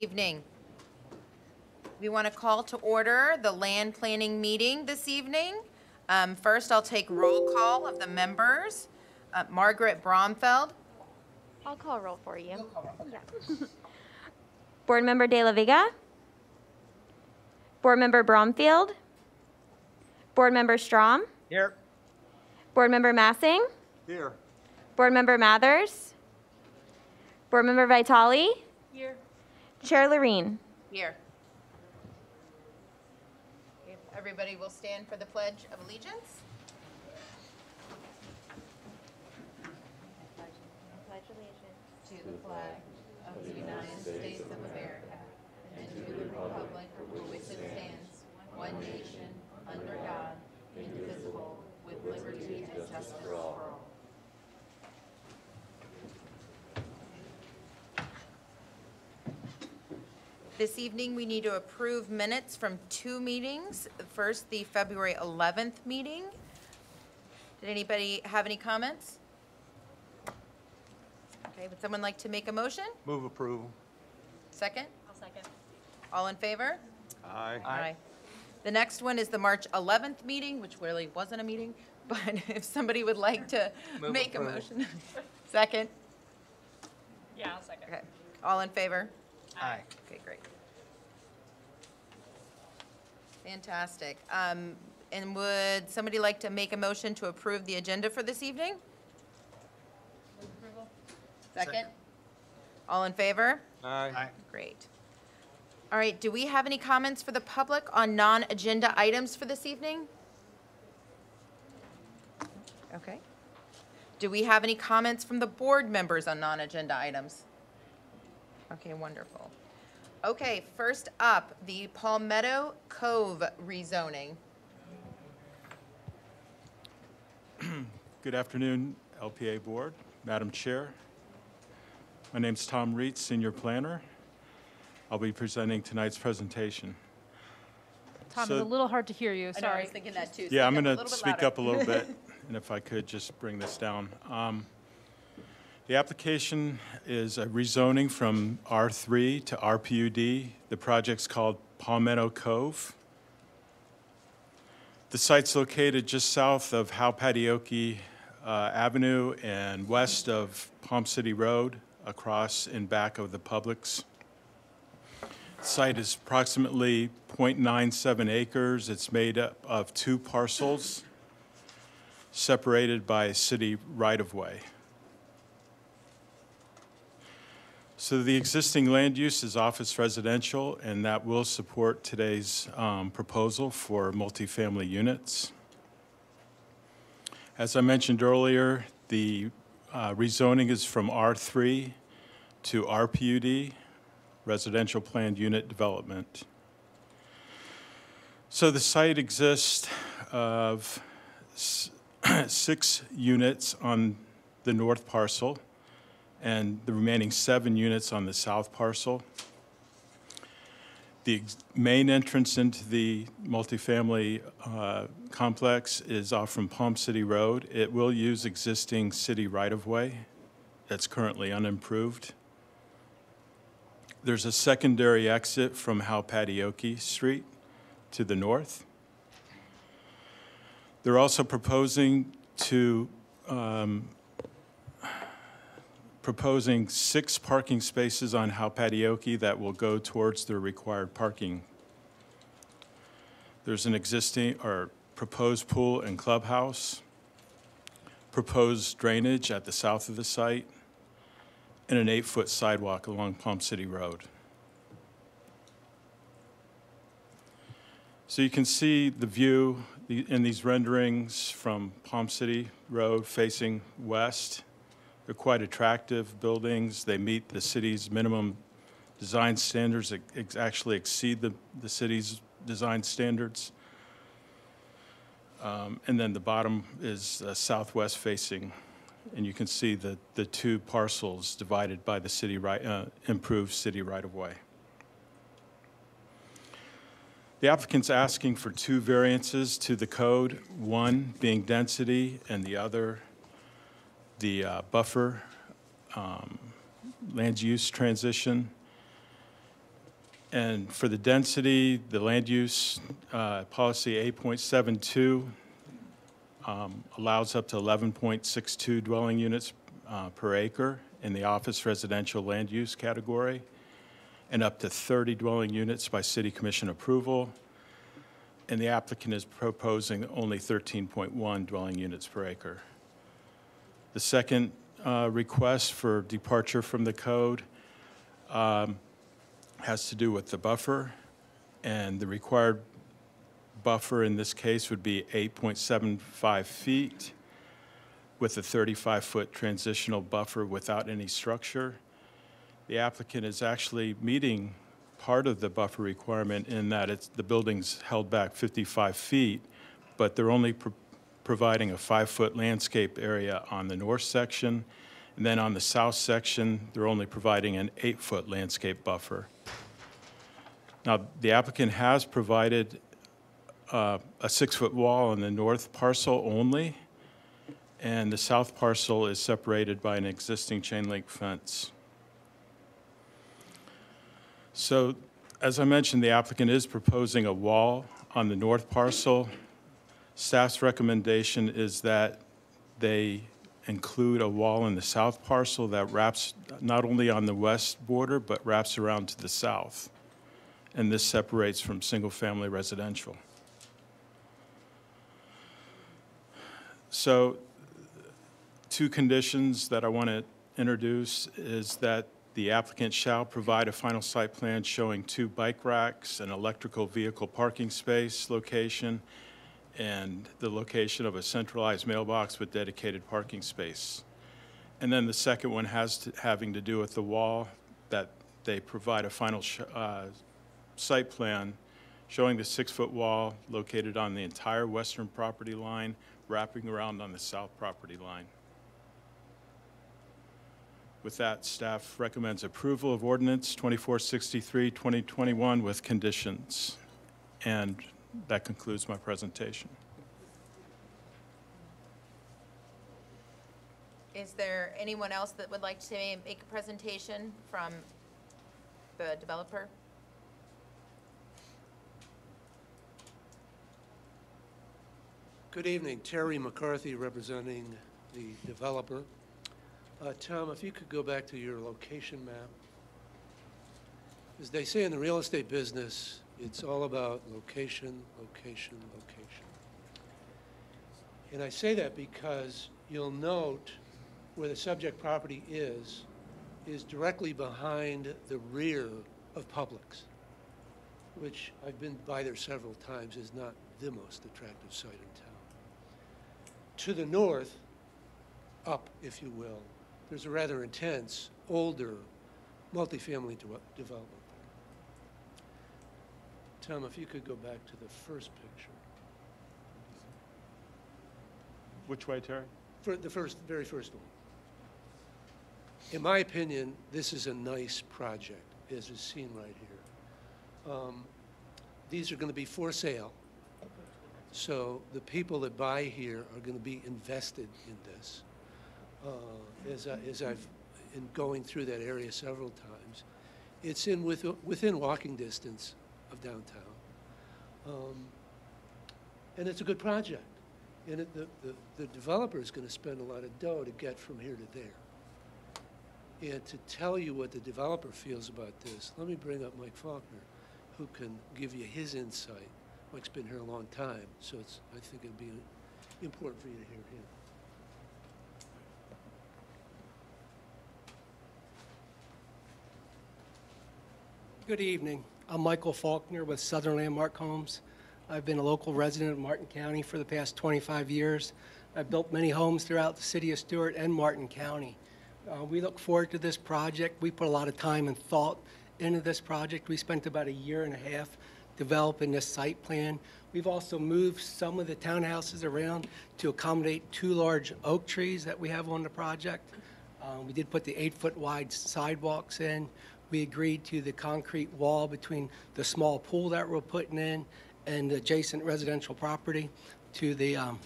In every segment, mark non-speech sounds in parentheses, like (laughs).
Evening. We want to call to order the land planning meeting this evening. Um, First, I'll take roll call of the members. Uh, Margaret Bromfield. I'll call roll for you. Yeah. (laughs) Board Member De La Vega. Board Member Bromfield. Board Member Strom. Here. Board Member Massing. Here. Board Member Mathers. Board Member Vitale. Here. Chair Lorene. Here. If Everybody will stand for the Pledge of Allegiance. Pledge Allegiance. To the flag of the United States of America and to the republic for which it stands, one nation, under God, indivisible, with liberty and justice for all. This evening, we need to approve minutes from two meetings. First, the February 11th meeting. Did anybody have any comments? Okay, would someone like to make a motion? Move approval. Second? I'll second. All in favor? Aye. Aye. The next one is the March 11th meeting, which really wasn't a meeting, (laughs) but if somebody would like to Move make a approval. motion. (laughs) Second? Yeah, I'll second. Okay, all in favor? Aye. Okay, great. Fantastic. Um, And would somebody like to make a motion to approve the agenda for this evening? Second? Second. All in favor? Aye. Great. All right, do we have any comments for the public on non-agenda items for this evening? Okay. Do we have any comments from the board members on non-agenda items? Okay, wonderful. Okay, first up, the Palmetto Cove rezoning. (clears throat) Good afternoon, LPA Board, Madam Chair. My name's Tom Reitz, Senior Planner. I'll be presenting tonight's presentation. Tom, it's a little hard to hear you, I know, I sorry. was thinking that too. Yeah, I'm going to speak louder. up a little bit, (laughs) and if I could, just bring this down. Um, The application is a rezoning from R3 to RPUD. The project's called Palmetto Cove. The site's located just south of Howpadioke uh, Avenue and west of Palm City Road, across and back of the Publix. Site is approximately .97 acres. It's made up of two parcels separated by a city right-of-way. So the existing land use is office residential, and that will support today's um, proposal for multifamily units. As I mentioned earlier, the uh, rezoning is from R3 to RPUD, Residential Planned Unit Development. So the site exists of (clears throat) six units on the north parcel and the remaining seven units on the south parcel. The main entrance into the multifamily uh, complex is off from Palm City Road. It will use existing city right-of-way that's currently unimproved. There's a secondary exit from Howpadioke Street to the north. They're also proposing to, um, proposing six parking spaces on Howpadioke that will go towards their required parking. There's an existing, or proposed pool and clubhouse, proposed drainage at the south of the site, and an eight-foot sidewalk along Palm City Road. So you can see the view in these renderings from Palm City Road facing west. They're quite attractive buildings. They meet the city's minimum design standards, Ex- actually exceed the, the city's design standards. Um, And then the bottom is uh, southwest facing, and you can see the, the two parcels divided by the city right, uh, improved city right-of-way. The applicant's asking for two variances to the code, one being density and the other the uh, buffer um, land use transition. And for the density, the land use uh, policy 8.72 um, allows up to 11.62 dwelling units uh, per acre in the office residential land use category, and up to 30 dwelling units by city commission approval. And the applicant is proposing only 13.1 dwelling units per acre. The second uh, request for departure from the code um, has to do with the buffer, and the required buffer in this case would be 8.75 feet with a 35-foot transitional buffer without any structure. The applicant is actually meeting part of the buffer requirement in that it's, the building's held back 55 feet, but they're only providing a five-foot landscape area on the north section, and then on the south section, they're only providing an eight-foot landscape buffer. Now, the applicant has provided uh, a six-foot wall on the north parcel only, and the south parcel is separated by an existing chain link fence. So, as I mentioned, the applicant is proposing a wall on the north parcel. Staff's recommendation is that they include a wall in the south parcel that wraps not only on the west border, but wraps around to the south. And this separates from single-family residential. So, two conditions that I want to introduce is that the applicant shall provide a final site plan showing two bike racks, an electrical vehicle parking space location, and the location of a centralized mailbox with dedicated parking space. And then the second one has to, having to do with the wall, that they provide a final uh, site plan showing the six-foot wall located on the entire western property line, wrapping around on the south property line. With that, staff recommends approval of ordinance 2463, 2021 with conditions. And that concludes my presentation. Is there anyone else that would like to make a presentation from the developer? Good evening, Terry McCarthy representing the developer. Uh, Tom, if you could go back to your location map. As they say in the real estate business, it's all about location, location, location. And I say that because you'll note where the subject property is, is directly behind the rear of Publix, which I've been by there several times, is not the most attractive site in town. To the north, up, if you will, there's a rather intense, older, multifamily de- development. Tom, if you could go back to the first picture. Which way, Terry? For the first, very first one. In my opinion, this is a nice project, as is seen right here. Um, These are going to be for sale. So the people that buy here are going to be invested in this. Uh, As I, as I've, been going through that area several times, it's in, with- within walking distance of downtown. Um, And it's a good project. And it, the, the, the developer is gonna spend a lot of dough to get from here to there. And to tell you what the developer feels about this, let me bring up Mike Faulkner, who can give you his insight. Mike's been here a long time, so it's, I think it'd be important for you to hear him. Good evening. I'm Michael Faulkner with Southern Landmark Homes. I've been a local resident of Martin County for the past 25 years. I've built many homes throughout the city of Stuart and Martin County. Uh, We look forward to this project. We put a lot of time and thought into this project. We spent about a year and a half developing this site plan. We've also moved some of the townhouses around to accommodate two large oak trees that we have on the project. Um, We did put the eight-foot wide sidewalks in. We agreed to the concrete wall between the small pool that we're putting in and the adjacent residential property to the um,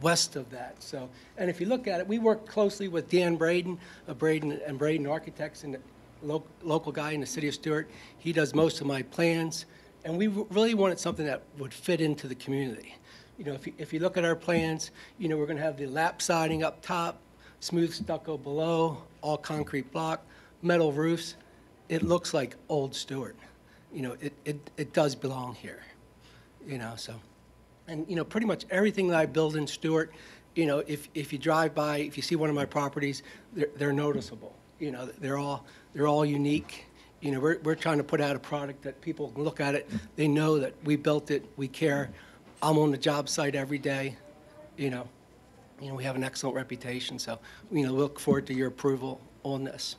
west of that. So, and if you look at it, we worked closely with Dan Braden of Braden and Braden Architects the lo- local guy in the city of Stuart. He does most of my plans, and we really wanted something that would fit into the community. You know, if you, if you look at our plans, you know, we're gonna have the lap siding up top, smooth stucco below, all concrete block, metal roofs. It looks like old Stuart. You know, it, it, it does belong here, you know, so. And, you know, pretty much everything that I build in Stuart, you know, if, if you drive by, if you see one of my properties, they're, they're noticeable. You know, they're all, they're all unique. You know, we're, we're trying to put out a product that people can look at it, they know that we built it, we care. I'm on the job site every day, you know. You know, we have an excellent reputation, so, you know, look forward to your approval on this.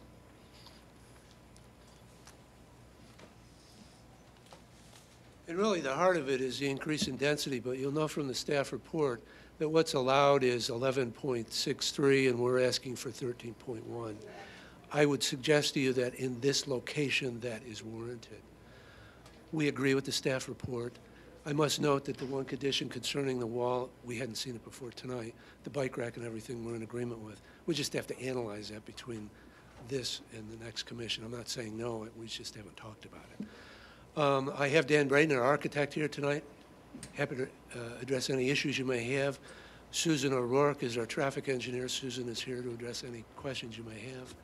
And really, the heart of it is the increase in density, but you'll know from the staff report that what's allowed is 11.63, and we're asking for 13.1. I would suggest to you that in this location, that is warranted. We agree with the staff report. I must note that the one condition concerning the wall, we hadn't seen it before tonight, the bike rack and everything, we're in agreement with. We just have to analyze that between this and the next commission. I'm not saying no, we just haven't talked about it. Um, I have Dan Braden, our architect, here tonight. Happy to uh, address any issues you may have. Susan O'Rourke is our traffic engineer. Susan is here to address any questions you may have,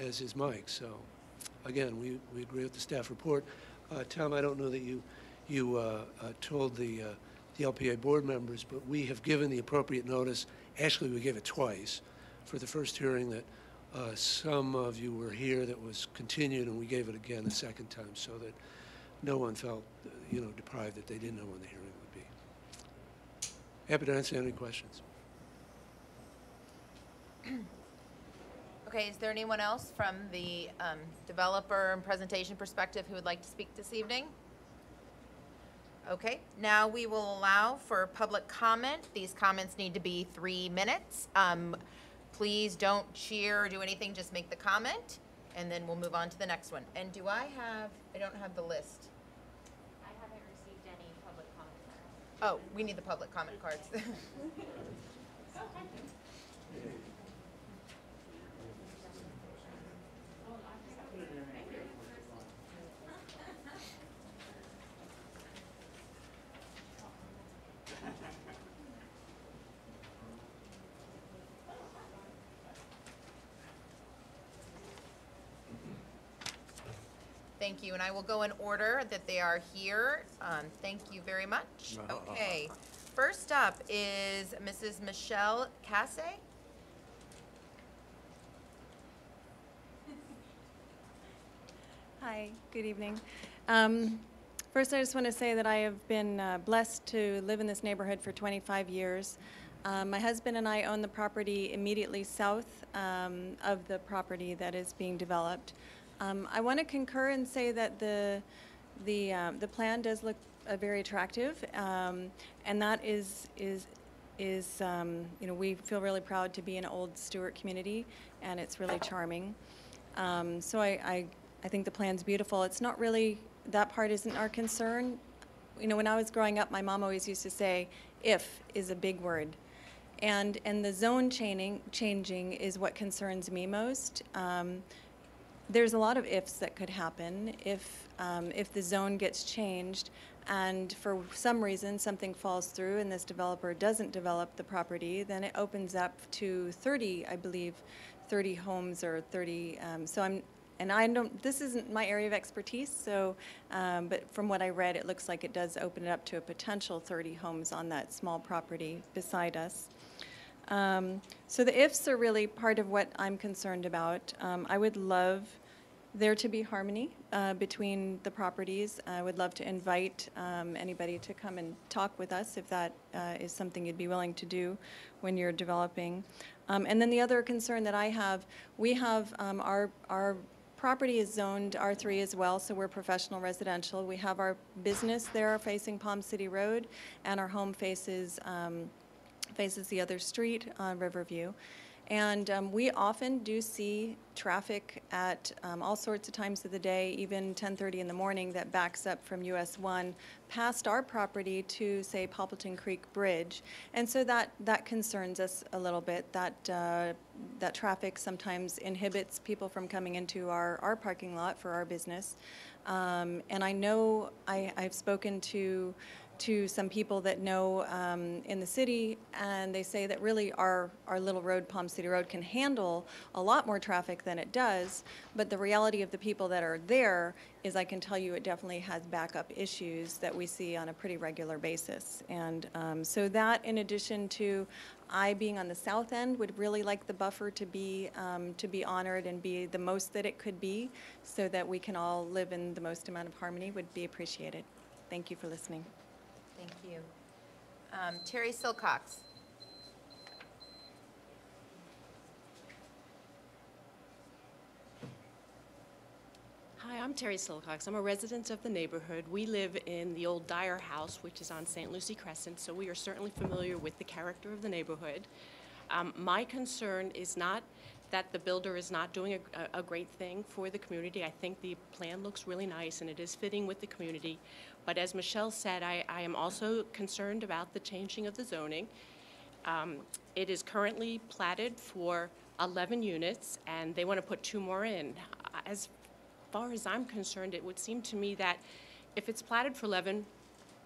as is Mike. So, again, we, we agree with the staff report. Uh, Tom, I don't know that you, you uh, uh, told the, uh, the LPA board members, but we have given the appropriate notice. Actually, we gave it twice. For the first hearing that uh, some of you were here that was continued, and we gave it again a second time so that no one felt, uh, you know, deprived that they didn't know when the hearing would be. Happy to answer any questions. Okay, is there anyone else from the um, developer and presentation perspective who would like to speak this evening? Okay, now we will allow for public comment. These comments need to be three minutes. Um, Please don't cheer or do anything, just make the comment, and then we'll move on to the next one. And do I have, I don't have the list. I haven't received any public comments. Oh, we need the public comment cards. (laughs) (laughs) Thank you, and I will go in order that they are here. Um, Thank you very much. (laughs) Okay, first up is Mrs. Michelle Casse. (laughs) Hi, good evening. Um, First, I just want to say that I have been uh, blessed to live in this neighborhood for 25 years. Um, My husband and I own the property immediately south um, of the property that is being developed. Um, I want to concur and say that the, the, um, the plan does look uh, very attractive, um, and that is, is, is, um, you know, we feel really proud to be an old Stuart community, and it's really charming. Um, So I, I, I think the plan's beautiful. It's not really, that part isn't our concern. You know, when I was growing up, my mom always used to say, "If" is a big word. And, and the zone chaining, changing is what concerns me most. Um, There's a lot of ifs that could happen if, um, if the zone gets changed and for some reason something falls through and this developer doesn't develop the property, then it opens up to 30, I believe, 30 homes or 30, um, so I'm, and I don't, this isn't my area of expertise, so, um, but from what I read, it looks like it does open it up to a potential 30 homes on that small property beside us. Um, So the ifs are really part of what I'm concerned about. Um, I would love there to be harmony uh, between the properties. I would love to invite um, anybody to come and talk with us if that uh, is something you'd be willing to do when you're developing. Um, And then the other concern that I have, we have um, our, our property is zoned R3 as well, so we're professional residential. We have our business there facing Palm City Road, and our home faces um, faces the other street on Riverview. And um, we often do see traffic at um, all sorts of times of the day, even 10:30 in the morning, that backs up from US 1 past our property to, say, Poppleton Creek Bridge. And so that, that concerns us a little bit, that, uh, that traffic sometimes inhibits people from coming into our, our parking lot for our business. Um, And I know, I, I've spoken to, to some people that know um, in the city, and they say that really our, our little road, Palm City Road, can handle a lot more traffic than it does. But the reality of the people that are there is, I can tell you, it definitely has backup issues that we see on a pretty regular basis. And um, so that, in addition to I being on the south end, would really like the buffer to be, um, to be honored and be the most that it could be, so that we can all live in the most amount of harmony, would be appreciated. Thank you for listening. Thank you. Um, Terry Silcox. Hi, I'm Terry Silcox. I'm a resident of the neighborhood. We live in the old Dyer House, which is on St. Lucie Crescent, so we are certainly familiar with the character of the neighborhood. Um, my concern is not that the builder is not doing a, a, a great thing for the community. I think the plan looks really nice and it is fitting with the community. But as Michelle said, I, I am also concerned about the changing of the zoning. Um, It is currently platted for 11 units, and they want to put two more in. As far as I'm concerned, it would seem to me that if it's platted for 11,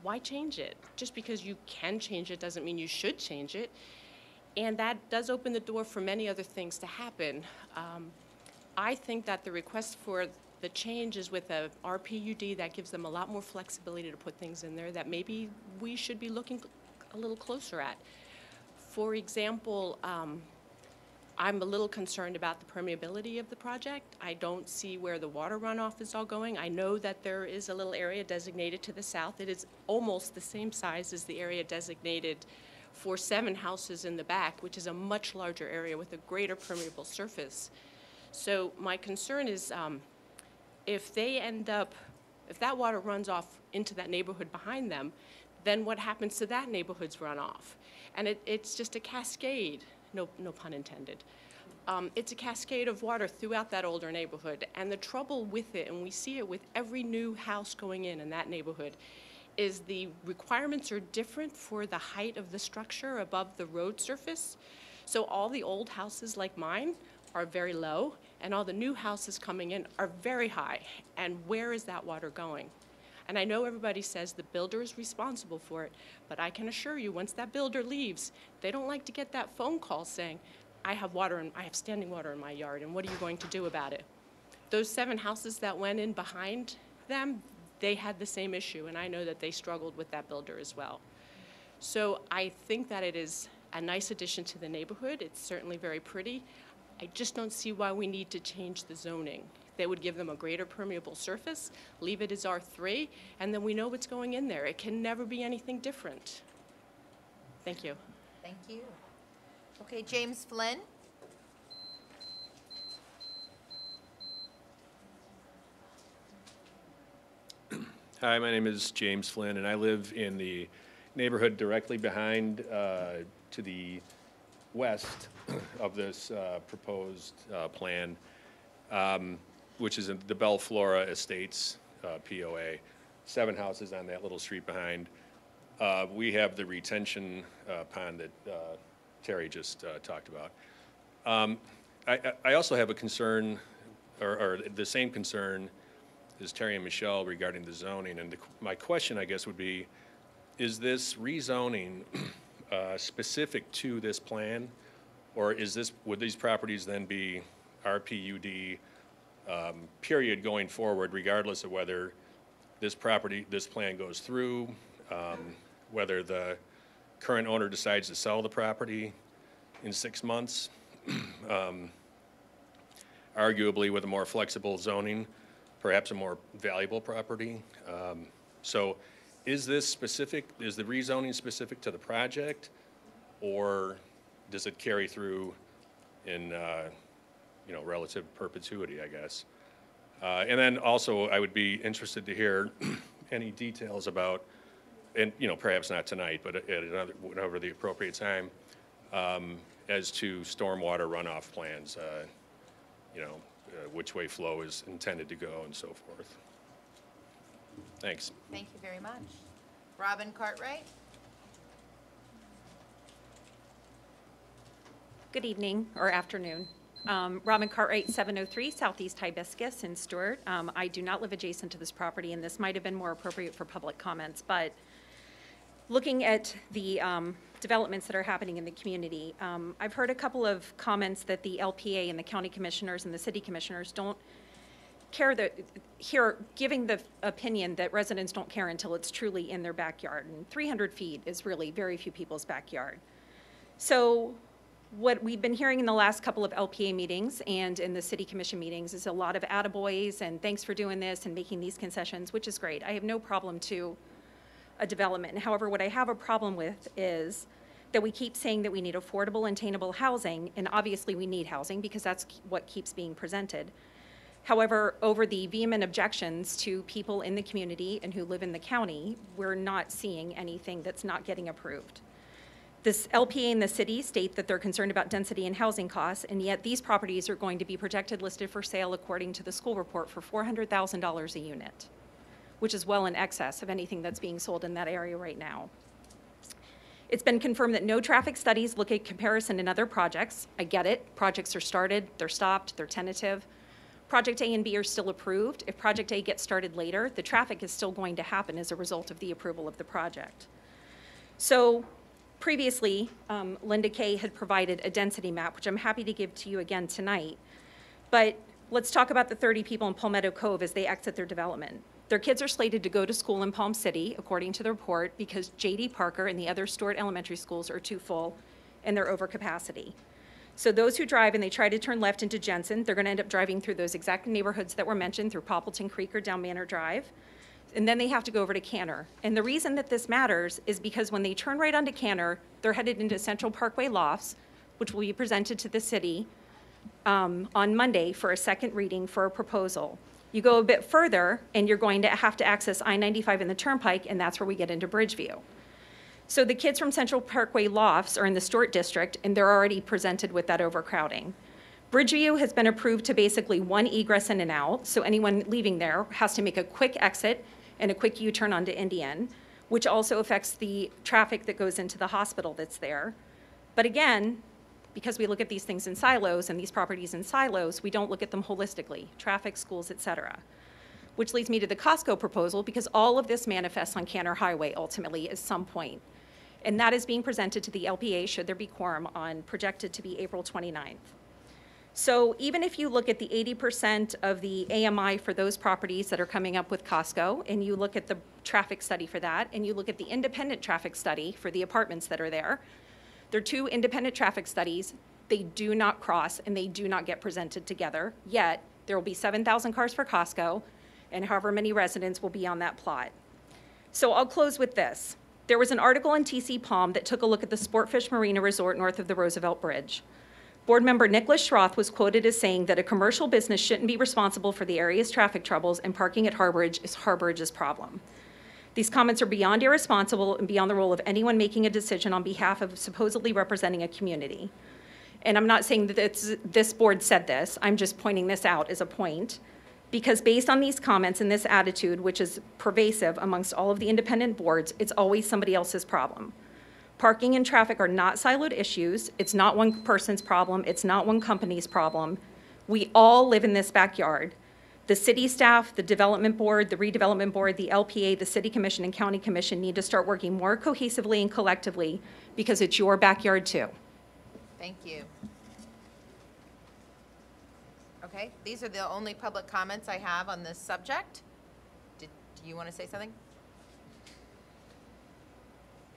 why change it? Just because you can change it doesn't mean you should change it. And that does open the door for many other things to happen. Um, I think that the request for the change is with a RPUD that gives them a lot more flexibility to put things in there that maybe we should be looking a little closer at. For example, um, I'm a little concerned about the permeability of the project. I don't see where the water runoff is all going. I know that there is a little area designated to the south. It is almost the same size as the area designated for seven houses in the back, which is a much larger area with a greater permeable surface. So my concern is um, if they end up, if that water runs off into that neighborhood behind them, then what happens to that neighborhood's runoff? And it, it's just a cascade, no, no pun intended. Um, it's a cascade of water throughout that older neighborhood. And the trouble with it, and we see it with every new house going in in that neighborhood, is the requirements are different for the height of the structure above the road surface. So all the old houses like mine are very low, and all the new houses coming in are very high. And where is that water going? And I know everybody says the builder is responsible for it, but I can assure you, once that builder leaves, they don't like to get that phone call saying, I have water, and I have standing water in my yard, and what are you going to do about it? Those seven houses that went in behind them, they had the same issue, and I know that they struggled with that builder as well. So I think that it is a nice addition to the neighborhood. It's certainly very pretty. I just don't see why we need to change the zoning. That would give them a greater permeable surface, leave it as R3, and then we know what's going in there. It can never be anything different. Thank you. Thank you. Okay, James Flynn. Hi, my name is James Flynn, and I live in the neighborhood directly behind, uh, to the west (coughs) of this uh, proposed uh, plan, um, which is in the Bell Flora Estates uh, POA. Seven houses on that little street behind. Uh, We have the retention uh, pond that uh, Terry just talked about. Um, I I- I also have a concern, or- or the same concern as Terry and Michelle regarding the zoning, and the, my question, I guess, would be, is this rezoning uh, specific to this plan? Or is this, would these properties then be RPUD, um, period, going forward, regardless of whether this property, this plan goes through, um, whether the current owner decides to sell the property in six months? (clears throat) Um, Arguably with a more flexible zoning, perhaps a more valuable property. Um, So is this specific, is the rezoning specific to the project? Or does it carry through in, uh, you know, relative perpetuity, I guess? Uh, And then also, I would be interested to hear (clears throat) any details about, and, you know, perhaps not tonight, but at another, whenever the appropriate time, um, as to stormwater runoff plans, uh, you know, uh, which way flow is intended to go and so forth. Thanks. Thank you very much. Robin Cartwright? Good evening or afternoon. Um, Robin Cartwright, 703 Southeast Hibiscus in Stuart. Um, I do not live adjacent to this property, and this might have been more appropriate for public comments, but looking at the um, developments that are happening in the community, um, I've heard a couple of comments that the LPA and the county commissioners and the city commissioners don't care that, here, giving the opinion that residents don't care until it's truly in their backyard. And 300 feet is really very few people's backyard. So what we've been hearing in the last couple of LPA meetings and in the city commission meetings is a lot of attaboys and thanks for doing this and making these concessions, which is great. I have no problem to a development. However, what I have a problem with is that we keep saying that we need affordable and attainable housing, and obviously we need housing because that's what keeps being presented. However, over the vehement objections to people in the community and who live in the county, we're not seeing anything that's not getting approved. This LPA and the city state that they're concerned about density and housing costs, and yet these properties are going to be projected listed for sale according to the school report for $400,000 a unit, which is well in excess of anything that's being sold in that area right now. It's been confirmed that no traffic studies look at comparison in other projects. I get it. Projects are started, they're stopped, they're tentative. Project A and B are still approved. If Project A gets started later, the traffic is still going to happen as a result of the approval of the project. So previously, um, Linda Kay had provided a density map, which I'm happy to give to you again tonight. But let's talk about the 30 people in Palmetto Cove as they exit their development. Their kids are slated to go to school in Palm City, according to the report, because J.D. Parker and the other Stuart elementary schools are too full and they're over capacity. So those who drive and they try to turn left into Jensen, they're going to end up driving through those exact neighborhoods that were mentioned, through Poppleton Creek or down Manor Drive. And then they have to go over to Kanner. And the reason that this matters is because when they turn right onto Kanner, they're headed into Central Parkway Lofts, which will be presented to the city um, on Monday for a second reading for a proposal. You go a bit further, and you're going to have to access I-95 and the Turnpike, and that's where we get into Bridgeview. So the kids from Central Parkway Lofts are in the Stuart District, and they're already presented with that overcrowding. Bridgeview has been approved to basically one egress in and out, so anyone leaving there has to make a quick exit and a quick U-turn onto Indian, which also affects the traffic that goes into the hospital that's there. But again, because we look at these things in silos and these properties in silos, we don't look at them holistically, traffic, schools, et cetera. Which leads me to the Costco proposal, because all of this manifests on Kanner Highway ultimately at some point. And that is being presented to the LPA, should there be quorum, on projected to be April 29th. So even if you look at the 80% of the AMI for those properties that are coming up with Costco, and you look at the traffic study for that, and you look at the independent traffic study for the apartments that are there, they're two independent traffic studies. They do not cross and they do not get presented together, yet there will be 7,000 cars for Costco, and however many residents will be on that plot. So I'll close with this. There was an article in TC Palm that took a look at the Sportfish Marina Resort north of the Roosevelt Bridge. Board member Nicholas Schroth was quoted as saying that a commercial business shouldn't be responsible for the area's traffic troubles and parking at Harborage is Harborage's problem. These comments are beyond irresponsible and beyond the role of anyone making a decision on behalf of supposedly representing a community. And I'm not saying that this board said this, I'm just pointing this out as a point. Because based on these comments and this attitude, which is pervasive amongst all of the independent boards, it's always somebody else's problem. Parking and traffic are not siloed issues. It's not one person's problem. It's not one company's problem. We all live in this backyard. The city staff, the development board, the redevelopment board, the LPA, the city commission, and county commission need to start working more cohesively and collectively because it's your backyard too. Thank you. Okay, these are the only public comments I have on this subject. Did, do you want to say something?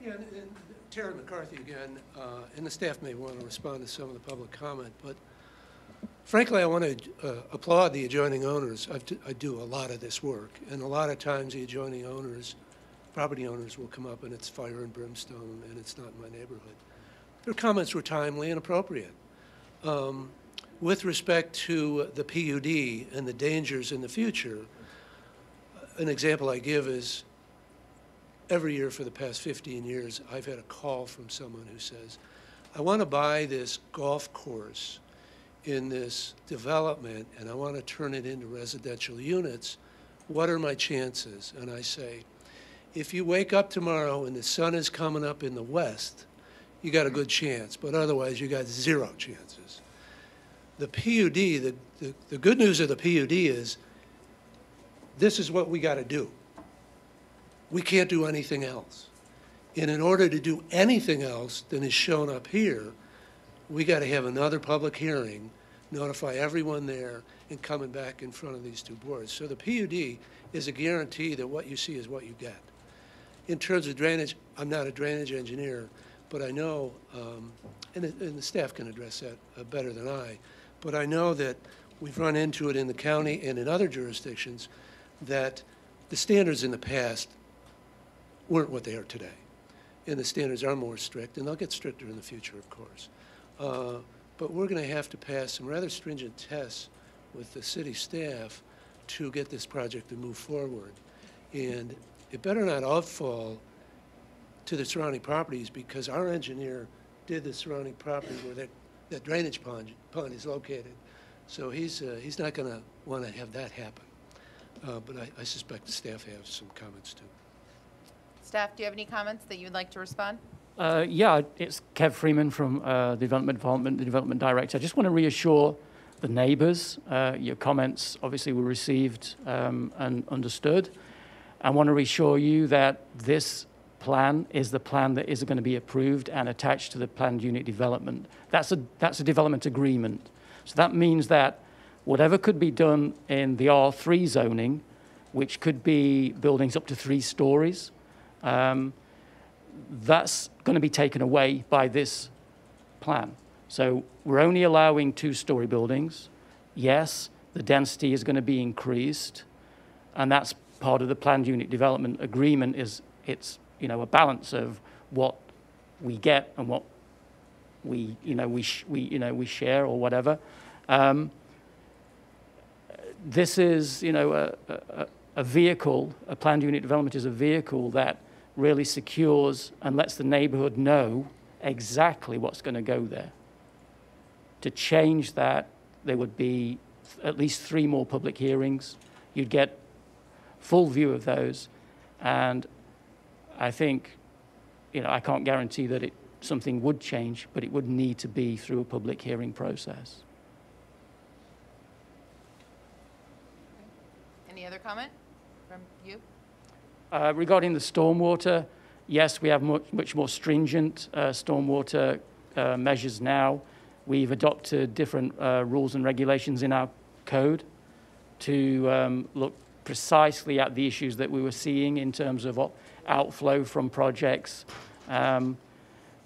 Yeah, and, and Terry McCarthy again, uh, and the staff may want to respond to some of the public comment, but frankly, I want to uh, applaud the adjoining owners. I do a lot of this work, and a lot of times the adjoining owners, property owners will come up and it's fire and brimstone, and it's not in my neighborhood. Their comments were timely and appropriate. Um, With respect to the PUD and the dangers in the future, an example I give is, every year for the past 15 years, I've had a call from someone who says, I want to buy this golf course in this development, and I want to turn it into residential units. What are my chances? And I say, if you wake up tomorrow and the sun is coming up in the west, you got a good chance, but otherwise you got zero chances. The PUD, the, the, the good news of the PUD is this is what we got to do. We can't do anything else. And in order to do anything else than is shown up here, we got to have another public hearing, notify everyone there, and coming back in front of these two boards. So the PUD is a guarantee that what you see is what you get. In terms of drainage, I'm not a drainage engineer, but I know, um, and, the- and the staff can address that uh, better than I, but I know that we've run into it in the county and in other jurisdictions, that the standards in the past weren't what they are today. And the standards are more strict, and they'll get stricter in the future, of course. Uh, But we're going to have to pass some rather stringent tests with the city staff to get this project to move forward. And it better not outfall to the surrounding properties, because our engineer did the surrounding property where that, that drainage pond, pond is located. So he's, uh, he's not going to want to have that happen. Uh, But I, I suspect the staff have some comments too. Staff, do you have any comments that you'd like to respond? Uh, yeah, it's Kev Freeman from uh, the Development Department, the Development Director. I just want to reassure the neighbours. Uh, your comments obviously were received um, and understood. I want to reassure you that this plan is the plan that is going to be approved and attached to the planned unit development. That's a, that's a development agreement. So that means that whatever could be done in the R3 zoning, which could be buildings up to three stories, um, that's going to be taken away by this plan. So we're only allowing two-story buildings. Yes, the density is going to be increased, and that's part of the planned unit development agreement. Is it's you know a balance of what we get and what we you know we we you know we share or whatever. Um, this is you know a, a, a vehicle. A planned unit development is a vehicle that really secures and lets the neighborhood know exactly what's going to go there. To change that, there would be at least three more public hearings. You'd get full view of those. And I think, you know, I can't guarantee that it, something would change, but it would need to be through a public hearing process. Any other comment from you? Uh, regarding the stormwater, yes, we have much, much more stringent uh, stormwater uh, measures now. We've adopted different uh, rules and regulations in our code to um, look precisely at the issues that we were seeing in terms of o- outflow from projects. Um,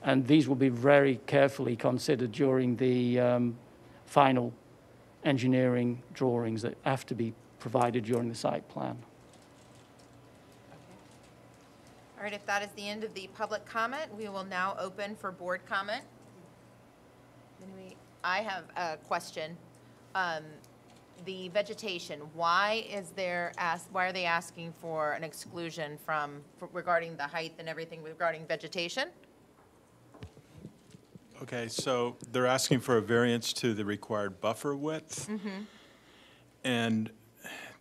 and these will be very carefully considered during the um, final engineering drawings that have to be provided during the site plan. All right, if that is the end of the public comment, we will now open for board comment. I have a question. Um, The vegetation, why is there, ask? why are they asking for an exclusion from, for- regarding the height and everything regarding vegetation? Okay, so they're asking for a variance to the required buffer width. Mm-hmm. And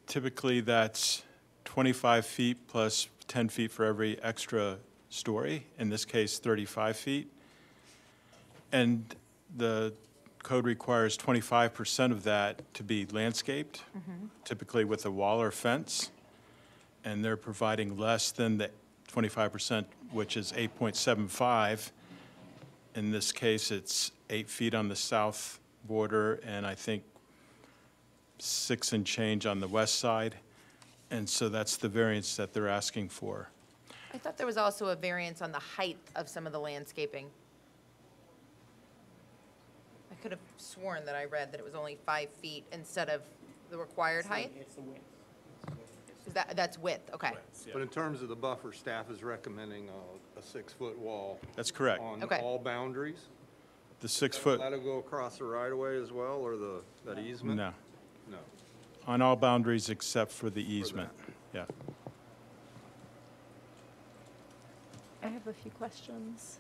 typically, that's 25 feet plus 10 feet for every extra story, in this case, 35 feet. And the code requires 25% of that to be landscaped, mm-hmm. typically with a wall or fence. And they're providing less than the 25%, which is 8.75. In this case, it's eight feet on the south border and I think six and change on the west side. And so that's the variance that they're asking for. I thought there was also a variance on the height of some of the landscaping. I could have sworn that I read that it was only five feet instead of the required height? Is that, that's width, okay. But in terms of the buffer, staff is recommending a, a six-foot wall. That's correct. On Okay. all boundaries? The six-foot, That'll go across the right-of-way as well, or the, that easement? no, No. on all boundaries except for the easement, yeah. I have a few questions.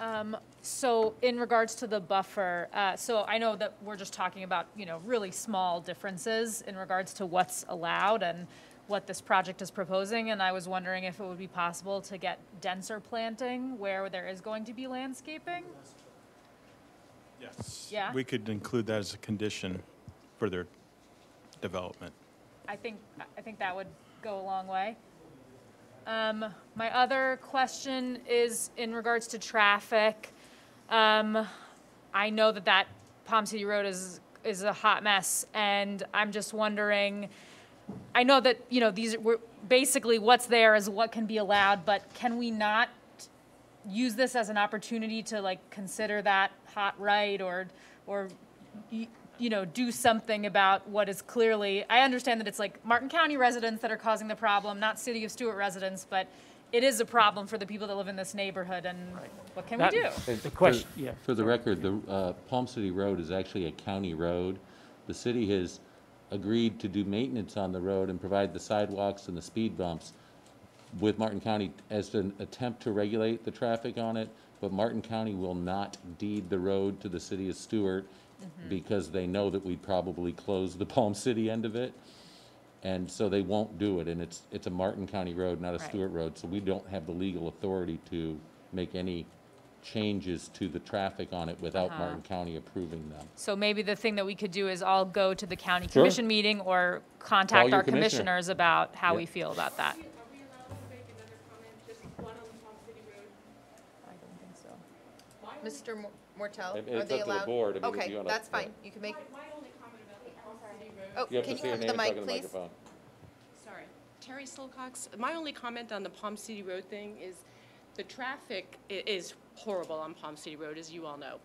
Um, So in regards to the buffer, uh, so I know that we're just talking about, you know, really small differences in regards to what's allowed and what this project is proposing, and I was wondering if it would be possible to get denser planting where there is going to be landscaping? Yes. Yeah? We could include that as a condition for their development. I think, I think that would go a long way. Um, my other question is in regards to traffic. Um, I know that that Palm City Road is, is a hot mess, and I'm just wondering, I know that, you know, these, we're, basically what's there is what can be allowed, but can we not use this as an opportunity to like consider that hot right or, or, you know, do something about what is clearly, I understand that it's like Martin County residents that are causing the problem, not City of Stuart residents, but it is a problem for the people that live in this neighborhood and what can we That- do? And The for- question- yeah. For the record, the uh, Palm City Road is actually a county road. The city has agreed to do maintenance on the road and provide the sidewalks and the speed bumps with Martin County as an attempt to regulate the traffic on it, but Martin County will not deed the road to the city of Stuart because they know that we'd probably close the (laughs) Palm City end of it. And so they won't do it, and it's, it's a Martin County road, not a Right. Stuart road, so we don't have the legal authority to make any changes to the traffic on it without Uh-huh. Martin County approving them. So maybe the thing that we could do is all go to the county Sure. commission meeting or contact your our commissioner. commissioners about how Yep. we feel about that. Are we allowed to make another comment, just one on Palm City Road? I don't think so. Mr. Mo- Mortell, It- are it's they up to the allowed? board. I mean, if Okay, you wanna- that's yeah. fine. You can make, My only comment about the Palm City Road. Oh, You have can to you your come to name the and talk mic, in the please? microphone. Sorry, Terry Silcox. My only comment on the Palm City Road thing is the traffic i- is horrible on Palm City Road, as you all know.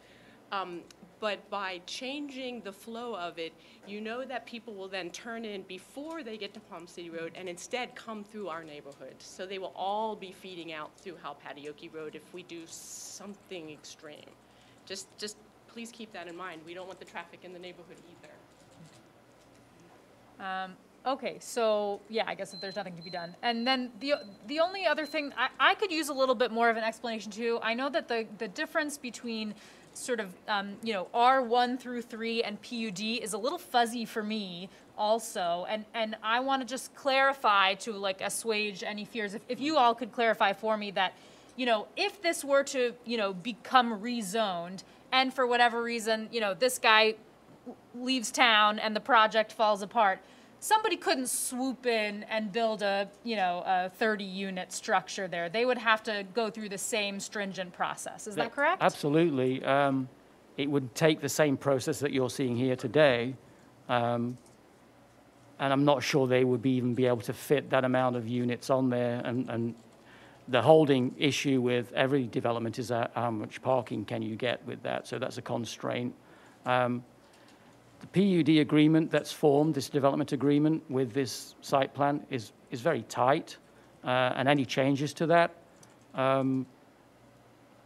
Um, But by changing the flow of it, you know that people will then turn in before they get to Palm City Road and instead come through our neighborhood. So they will all be feeding out through Halpatioke Road if we do something extreme. Just, just please keep that in mind. We don't want the traffic in the neighborhood either. Um, okay, so, yeah, I guess if there's nothing to be done. And then the, the only other thing, I, I could use a little bit more of an explanation too. I know that the, the difference between sort of, um, you know, R one through three and PUD is a little fuzzy for me also. And, and I want to just clarify to like assuage any fears, if, if you all could clarify for me that, you know, if this were to, you know, become rezoned and for whatever reason, you know, this guy leaves town and the project falls apart, somebody couldn't swoop in and build a, you know, a 30-unit structure there. They would have to go through the same stringent process. Is that correct? Absolutely. Um, It would take the same process that you're seeing here today, um, and I'm not sure they would be even be able to fit that amount of units on there. And, and the holding issue with every development is that how much parking can you get with that? So that's a constraint. Um, The PUD agreement that's formed, this development agreement with this site plan is, is very tight, uh, and any changes to that um,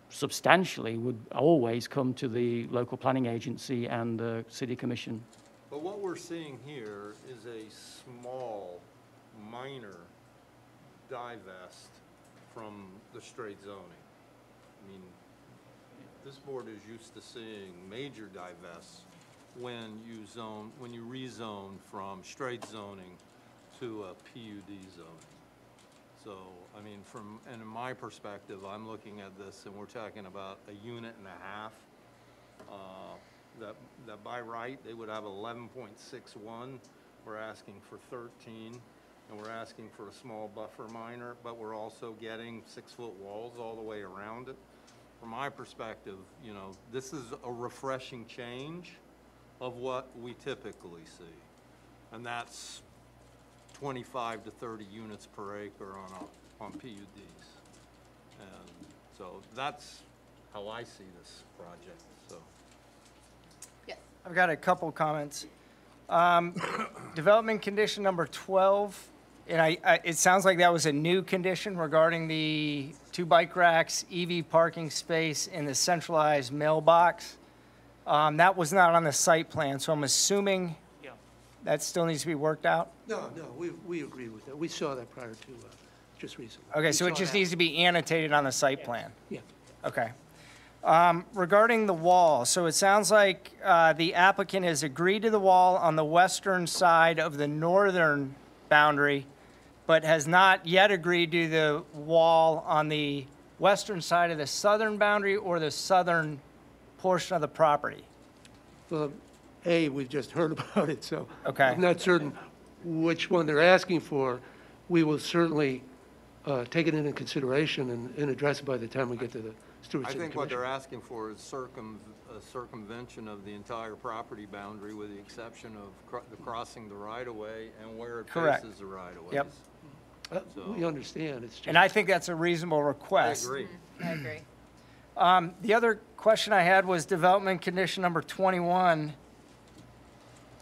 substantially would always come to the local planning agency and the city commission. But what we're seeing here is a small, minor divest from the straight zoning. I mean, this board is used to seeing major divests when you zone, when you rezone from straight zoning to a PUD zoning. So, I mean, from, and in my perspective, I'm looking at this and we're talking about a unit and a half. uh, That, that by right, they would have eleven point six one. We're asking for thirteen, and we're asking for a small buffer minor, but we're also getting six-foot walls all the way around it. From my perspective, you know, this is a refreshing change of what we typically see. And that's 25 to 30 units per acre on, a- on PUDs. And so that's how I see this project, so. Yes. I've got a couple comments. Um, Development condition number 12, and I, I- it sounds like that was a new condition regarding the two bike racks, EV parking space, and the centralized mailbox. Um, That was not on the site plan, so I'm assuming Yeah. that still needs to be worked out? No, no, we, we agree with that. We saw that prior to, uh, just recently. Okay, We so it saw just that. needs to be annotated on the site plan? Yeah. Okay. Um, Regarding the wall, so it sounds like uh, the applicant has agreed to the wall on the western side of the northern boundary, but has not yet agreed to the wall on the western side of the southern boundary or the southern portion of the property. Well, A, we've just heard (laughs) about it, so. Okay. I'm not certain which one they're asking for. We will certainly uh, take it into consideration and, and address it by the time we get to the I Stewardship think what Commission. they're asking for is circum, a circumvention of the entire property boundary with the exception of cro- the crossing the right-of-way and where it Correct. faces the right-of-ways. Yep. Uh, We understand, it's just. And I think that's a reasonable request. I request. agree. I agree. Um, The other question I had was development condition number 21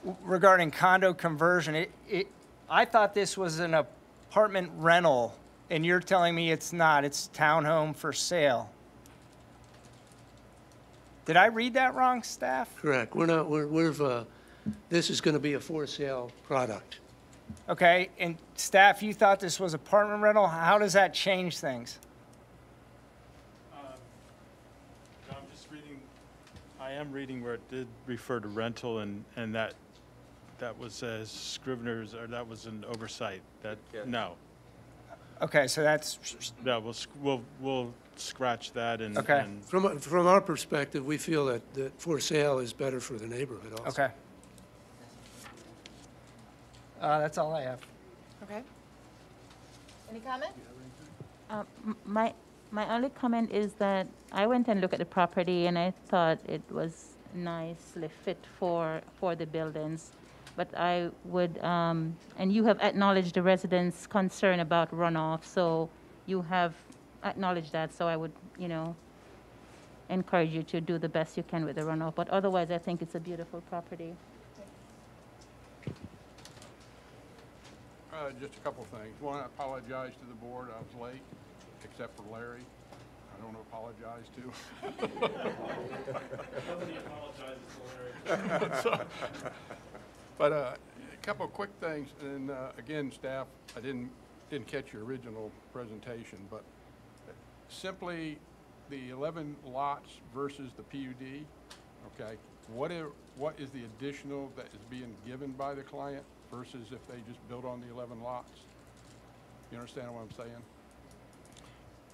w- regarding condo conversion. It, it, I thought this was an apartment rental, and you're telling me it's not, it's townhome for sale. Did I read that wrong, staff? Correct. We're not, we're, we've, uh, this is going to be a for-sale product. Okay, and staff, you thought this was apartment rental? How does that change things? Just reading, I am reading where it did refer to rental and, and that, that was a Scrivener's, or that was an oversight. That, Yeah. no. Okay, so that's, No, we'll, sc- we'll, we'll scratch that and. Okay. and- From, from our perspective, we feel that, that for sale is better for the neighborhood also. okay. Uh, That's all I have. Okay. Any comment? Uh, My, my only comment is that I went and looked at the property and I thought it was nicely fit for, for the buildings. But I would, um, and you have acknowledged the residents' concern about runoff, so you have acknowledged that, so I would, you know, encourage you to do the best you can with the runoff. But otherwise, I think it's a beautiful property. Uh, just a couple things. One, I apologize to the board, I was late, except for Larry. I don't apologize to. (laughs) So, But, uh, a couple of quick things, and, uh, again, staff, I didn't, didn't catch your original presentation, but simply the eleven lots versus the PUD, okay? What are, what is the additional that is being given by the client versus if they just build on the eleven lots? You understand what I'm saying?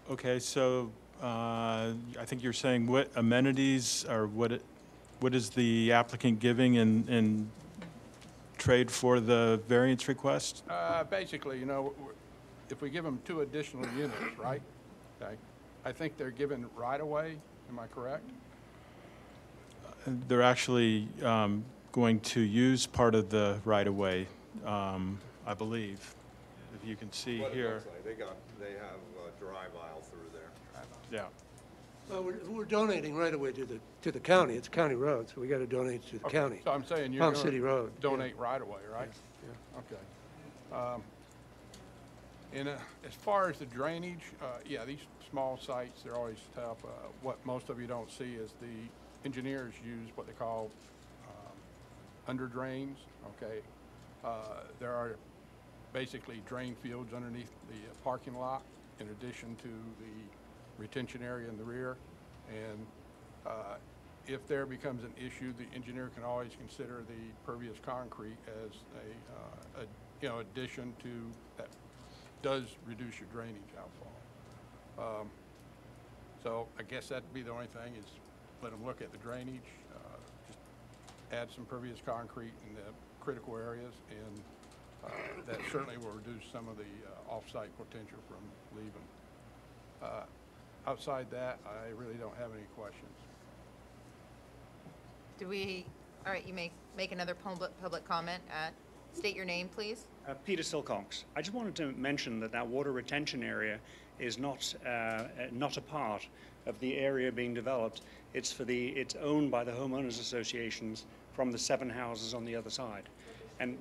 Okay, so, uh, I think you're saying what amenities or what, it- what is the applicant giving in, in trade for the variance request? Uh, basically, you know, w- if we give them two additional units, right? Okay, I think they're given right-of-way, am I correct? They're actually um, going to use part of the right-of-way, um, I believe. If you can see What it here. looks like, they got, they have a drive aisle through there. Yeah. Well, we're, we're donating right away to the, to the county. It's a county road, so we got to donate to the Okay, county. So I'm saying you're Palm gonna City Road. yeah. donate right-of-way, right? Okay. Um, And uh, as far as the drainage, uh, yeah, these small sites, they're always tough. Uh, What most of you don't see is the engineers use what they call um, under drains, okay? Uh, There are basically drain fields underneath the uh, parking lot in addition to the retention area in the rear. And uh, if there becomes an issue, the engineer can always consider the pervious concrete as a, uh, a, you know, addition to, that does reduce your drainage outfall. Um, So I guess that'd be the only thing is let them look at the drainage, uh, just add some pervious concrete in the critical areas and uh, that certainly will reduce some of the uh, off-site potential from leaving. Outside that, I really don't have any questions. Do we, all right, you may make another public, public comment. Uh, State your name, please. Uh, Peter Silcox. I just wanted to mention that that water retention area is not uh, uh, not a part of the area being developed. It's for the it's owned by the homeowners associations from the seven houses on the other side. And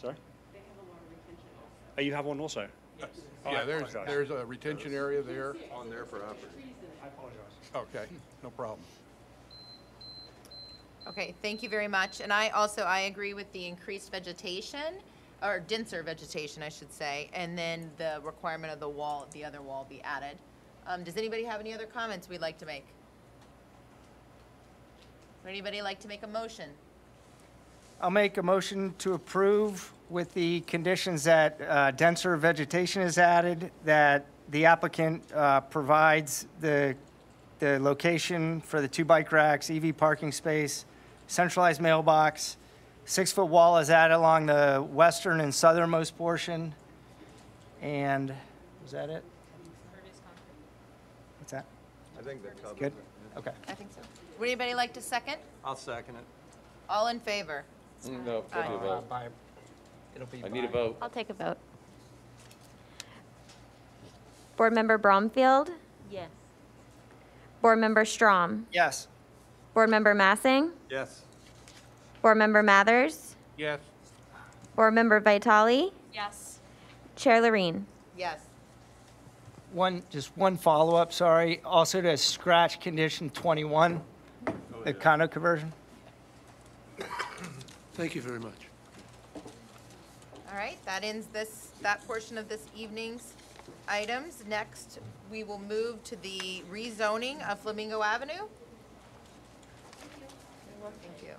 sorry, They have a water retention also. oh, you have one also. Oh, Yeah, there's, there's a retention area there. On their property. I apologize. Okay, no problem. Okay, thank you very much. And I also, I agree with the increased vegetation, or denser vegetation, I should say, and then the requirement of the wall, the other wall be added. Um, does anybody have any other comments we'd like to make? Would anybody like to make a motion? I'll make a motion to approve with the conditions that uh, denser vegetation is added, that the applicant uh, provides the, the location for the two bike racks, EV parking space, centralized mailbox, six-foot wall is added along the western and southernmost portion, and, is that it? What's that? I think that covers Good? it. Okay. I think so. Would anybody like to second? I'll second it. All in favor? No, Aye. don't do a vote. It'll be I need a by- vote. I'll take a vote. Board Member Bromfield? Yes. Board Member Strom? Yes. Board Member Massing? Yes. Board Member Mathers? Yes. Board Member Vitale? Yes. Chair Lorene? Yes. One, just one follow-up, sorry. Also to scratch condition 21, the condo conversion. Thank you very much. All right, that ends this, that portion of this evening's items. Next, we will move to the rezoning of Flamingo Avenue. Thank you.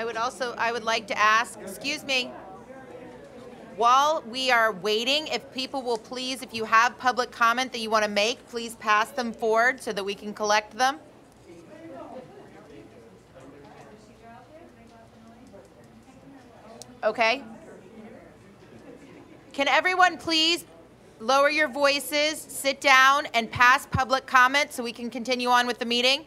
I would also, I would like to ask, excuse me, while we are waiting, if people will please, if you have public comment that you want to make, please pass them forward so that we can collect them. Okay? Can everyone please lower your voices, sit down, and pass public comment so we can continue on with the meeting?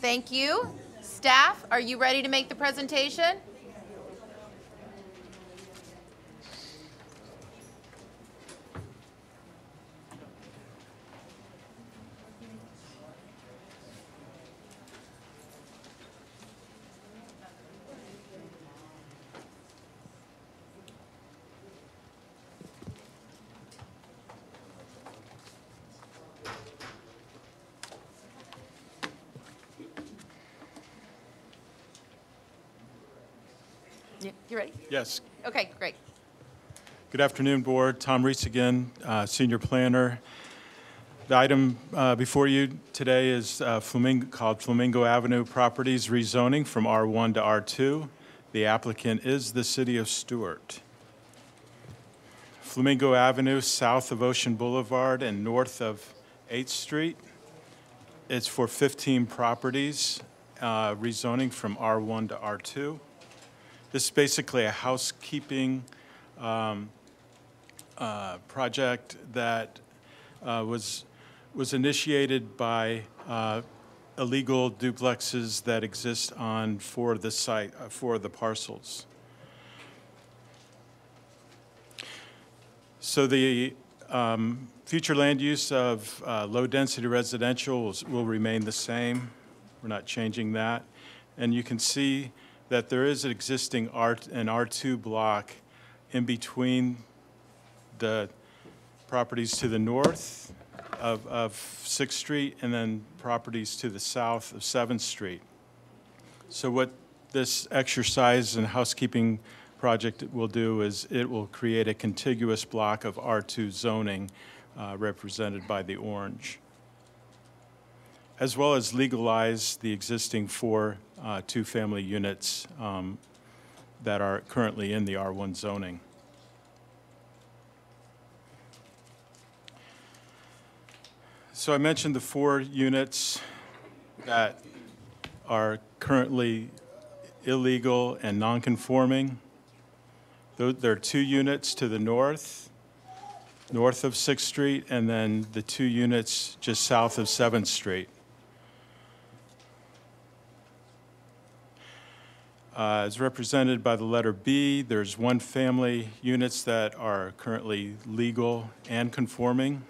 Thank you. Staff, are you ready to make the presentation? You ready? Yes. Okay, great. Good afternoon, Board. Tom Reetz again, uh, Senior Planner. The item uh, before you today is uh, Flamingo, called Flamingo Avenue Properties rezoning from R1 to R2. The applicant is the City of Stuart. Flamingo Avenue, south of Ocean Boulevard and north of 8th Street. It's for 15 properties, uh, rezoning from R1 to R2. This is basically a housekeeping um, uh, project that uh, was, was initiated by uh, illegal duplexes that exist on four of the site, uh, four of the parcels. So the um, future land use of uh, low-density residential will, will remain the same. We're not changing that. And you can see that there is an existing R, an R2 block in between the properties to the north of, of Sixth Street and then properties to the south of Seventh Street. So what this exercise and housekeeping project will do is it will create a contiguous block of R2 zoning uh, represented by the orange, as well as legalize the existing four uh, two-family units um, that are currently in the R1 zoning. So I mentioned the four units that are currently illegal and non-conforming. There are two units to the north, north of Sixth Street, and then the two units just south of Seventh Street. Uh, As represented by the letter B, there's one-family units that are currently legal and conforming.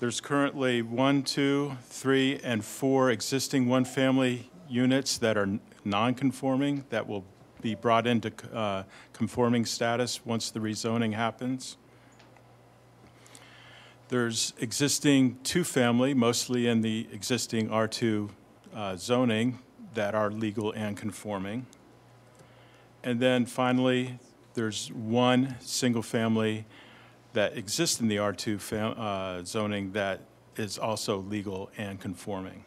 There's currently one, two, three, and four existing one-family units that are non-conforming that will be brought into uh, conforming status once the rezoning happens. There's existing two-family, mostly in the existing R2 uh, zoning, that are legal and conforming. And then finally, there's one single-family that exists in the R2 fam- uh, zoning that is also legal and conforming.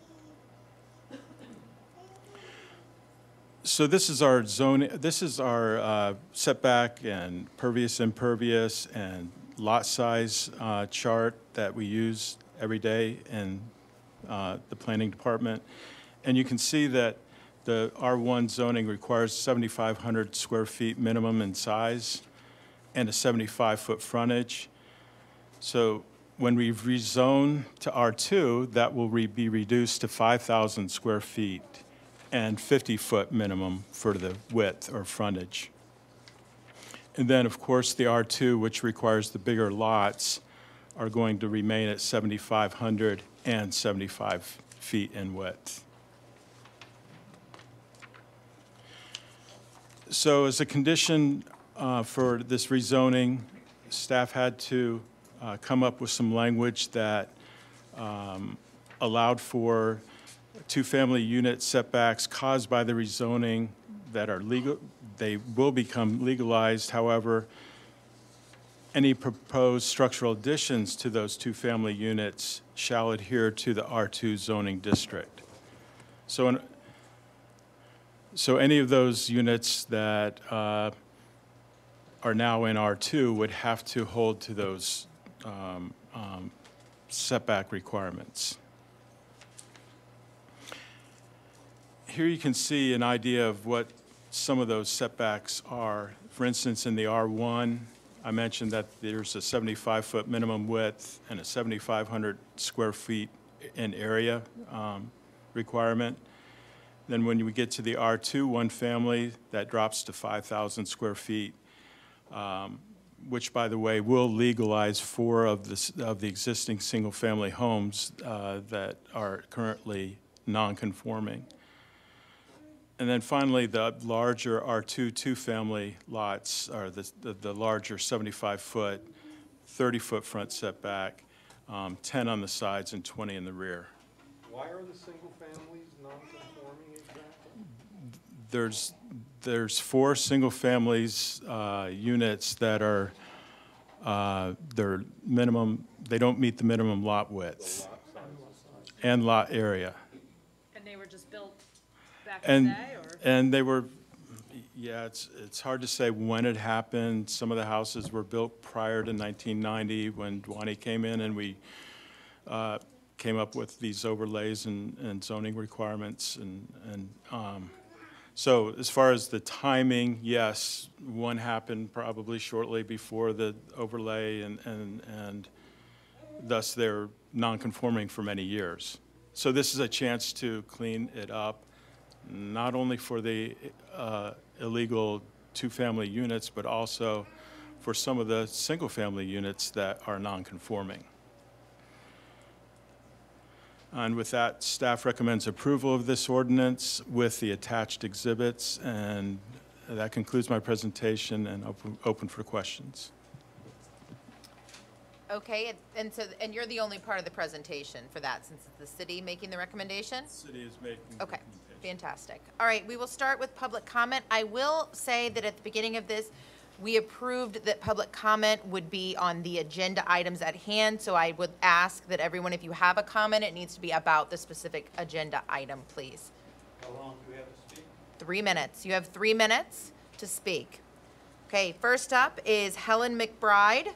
So this is our zone, this is our uh, setback and pervious impervious and lot size uh, chart that we use every day in uh, the planning department. And you can see that the R1 zoning requires 7,500 square feet minimum in size and a 75-foot frontage. So when we rezone to R2, that will re- be reduced to 5,000 square feet and 50-foot minimum for the width or frontage. And then, of course, the R2, which requires the bigger lots, are going to remain at 7,500 and 75 feet in width. So as a condition uh, for this rezoning, staff had to uh, come up with some language that um, allowed for two-family unit setbacks caused by the rezoning that are legal, they will become legalized. However, any proposed structural additions to those two-family units shall adhere to the R2 zoning district. So, in- so any of those units that uh, are now in R2 would have to hold to those um, um, setback requirements. Here you can see an idea of what some of those setbacks are. For instance, in the R1, I mentioned that there's a 75-foot minimum width and a 7,500 square feet in area um, requirement. Then when we get to the R2, one family, that drops to 5,000 square feet, um, which, by the way, will legalize four of the, of the existing single-family homes uh, that are currently non-conforming. And then finally, the larger R2 two-family lots are the, the- the larger 75-foot, 30-foot front setback, um, 10 on the sides and 20 in the rear. Why are the single families non-conforming exactly? There's, there's four single families, uh, units that are, uh, they're minimum, they don't meet the minimum lot width and lot area. And they were just built back in the And, day, or? and they were, yeah, it's, it's hard to say when it happened. Some of the houses were built prior to 1990 when Dwani came in and we uh, came up with these overlays and and zoning requirements and, and, um, so as far as the timing, yes, one happened probably shortly before the overlay and, and, and thus they're non-conforming for many years. So this is a chance to clean it up, not only for the uh, illegal two-family units, but also for some of the single-family units that are non-conforming. And with that, staff recommends approval of this ordinance with the attached exhibits, and that concludes my presentation and open, open for questions. Okay, and- and so, and you're the only part of the presentation for that, since it's the city making the recommendation? The City is making. Okay, fantastic. All right, we will start with public comment. I will say that at the beginning of this, we approved that public comment would be on the agenda items at hand, so I would ask that everyone, if you have a comment, it needs to be about the specific agenda item, please. How long do we have to speak? Three minutes. You have three minutes to speak. Okay, first up is Helen McBride.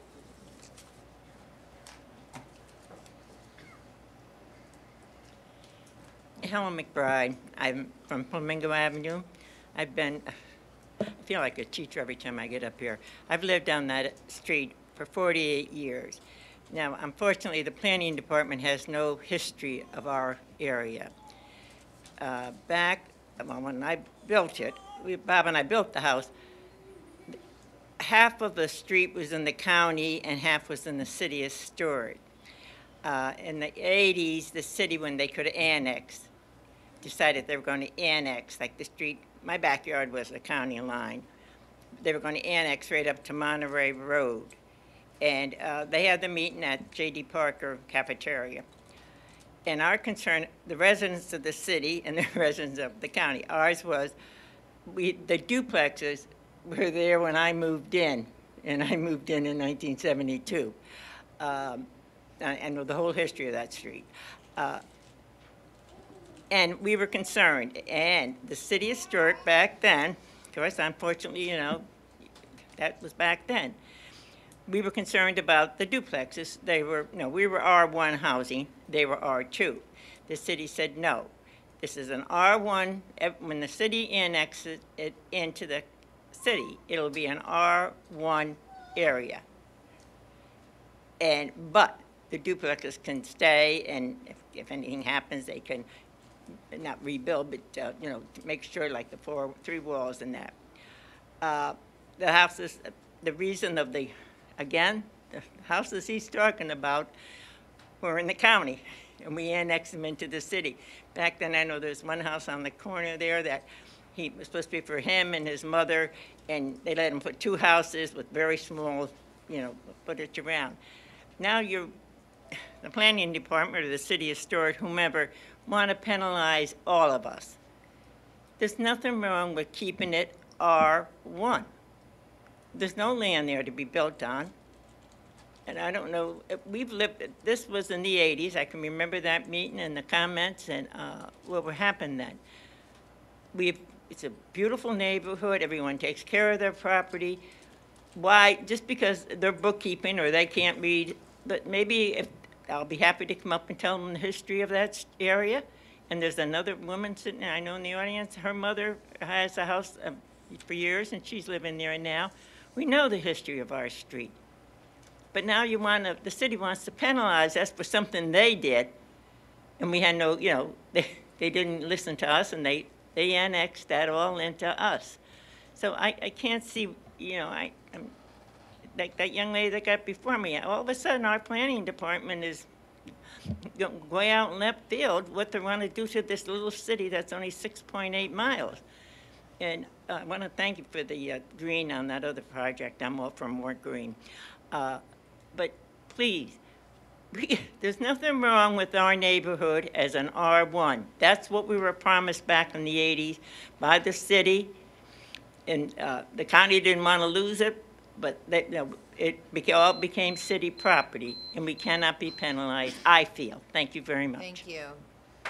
Helen McBride. I'm from Flamingo Avenue. I've been, I feel like a teacher every time I get up here. I've lived down that street for 48 years. Now, unfortunately, the planning department has no history of our area. Uh, Back, well, when I built it, we- Bob and I built the house, half of the street was in the county and half was in the city of Stuart. Uh, In the 80s, the city, when they could annex, decided they were going to annex, like the street, my backyard was the county line. They were going to annex right up to Monterey Road. And uh, they had the meeting at J.D. Parker Cafeteria. And our concern, the residents of the city and the (laughs) residents of the county, ours was, we, the duplexes were there when I moved in, and I moved in in 1972. Um, know the whole history of that street. Uh, And we were concerned, and the city of Stuart back then, of course, unfortunately, you know, that was back then. We were concerned about the duplexes. They were, no, we were R1 housing, they were R2. The city said, no, this is an R1, when the city annexes it into the city, it'll be an R1 area. And, but the duplexes can stay, and if, if anything happens, they can not rebuild, but, uh, you know, to make sure like the four, three walls and that. Uh, The houses, the reason of the, again, the houses he's talking about were in the county, and we annexed them into the city. Back then, I know there's one house on the corner there that he, was supposed to be for him and his mother, and they let him put two houses with very small, you know, footage around. Now you're, the planning department or the city of Stuart, whomever, want to penalize all of us. There's nothing wrong with keeping it R1. There's no land there to be built on. And I don't know, uh, we've lived, this was in the 80s, I can remember that meeting and the comments and uh, what would happen then. We've, it's a beautiful neighborhood, everyone takes care of their property. Why, just because they're bookkeeping or they can't read, but maybe if, I'll be happy to come up and tell them the history of that area. And there's another woman sitting, I know in the audience, her mother has a house uh, for years and she's living there now. We know the history of our street. But now you want to, the city wants to penalize us for something they did. And we had no, you know, (laughs) they, they didn't listen to us and they, they annexed that all into us. So I, I can't see, you know, I, like that young lady that got before me, all of a sudden our planning department is way out in left field what they want to do to this little city that's only 6.8 miles. And I want to thank you for the uh, green on that other project. I'm all for more green. Uh, But please, (laughs) we- there's nothing wrong with our neighborhood as an R1. That's what we were promised back in the 80s by the city. And uh, the county didn't want to lose it, but they, you know, it beca- all became city property, and we cannot be penalized, I feel. Thank you very much. Thank you.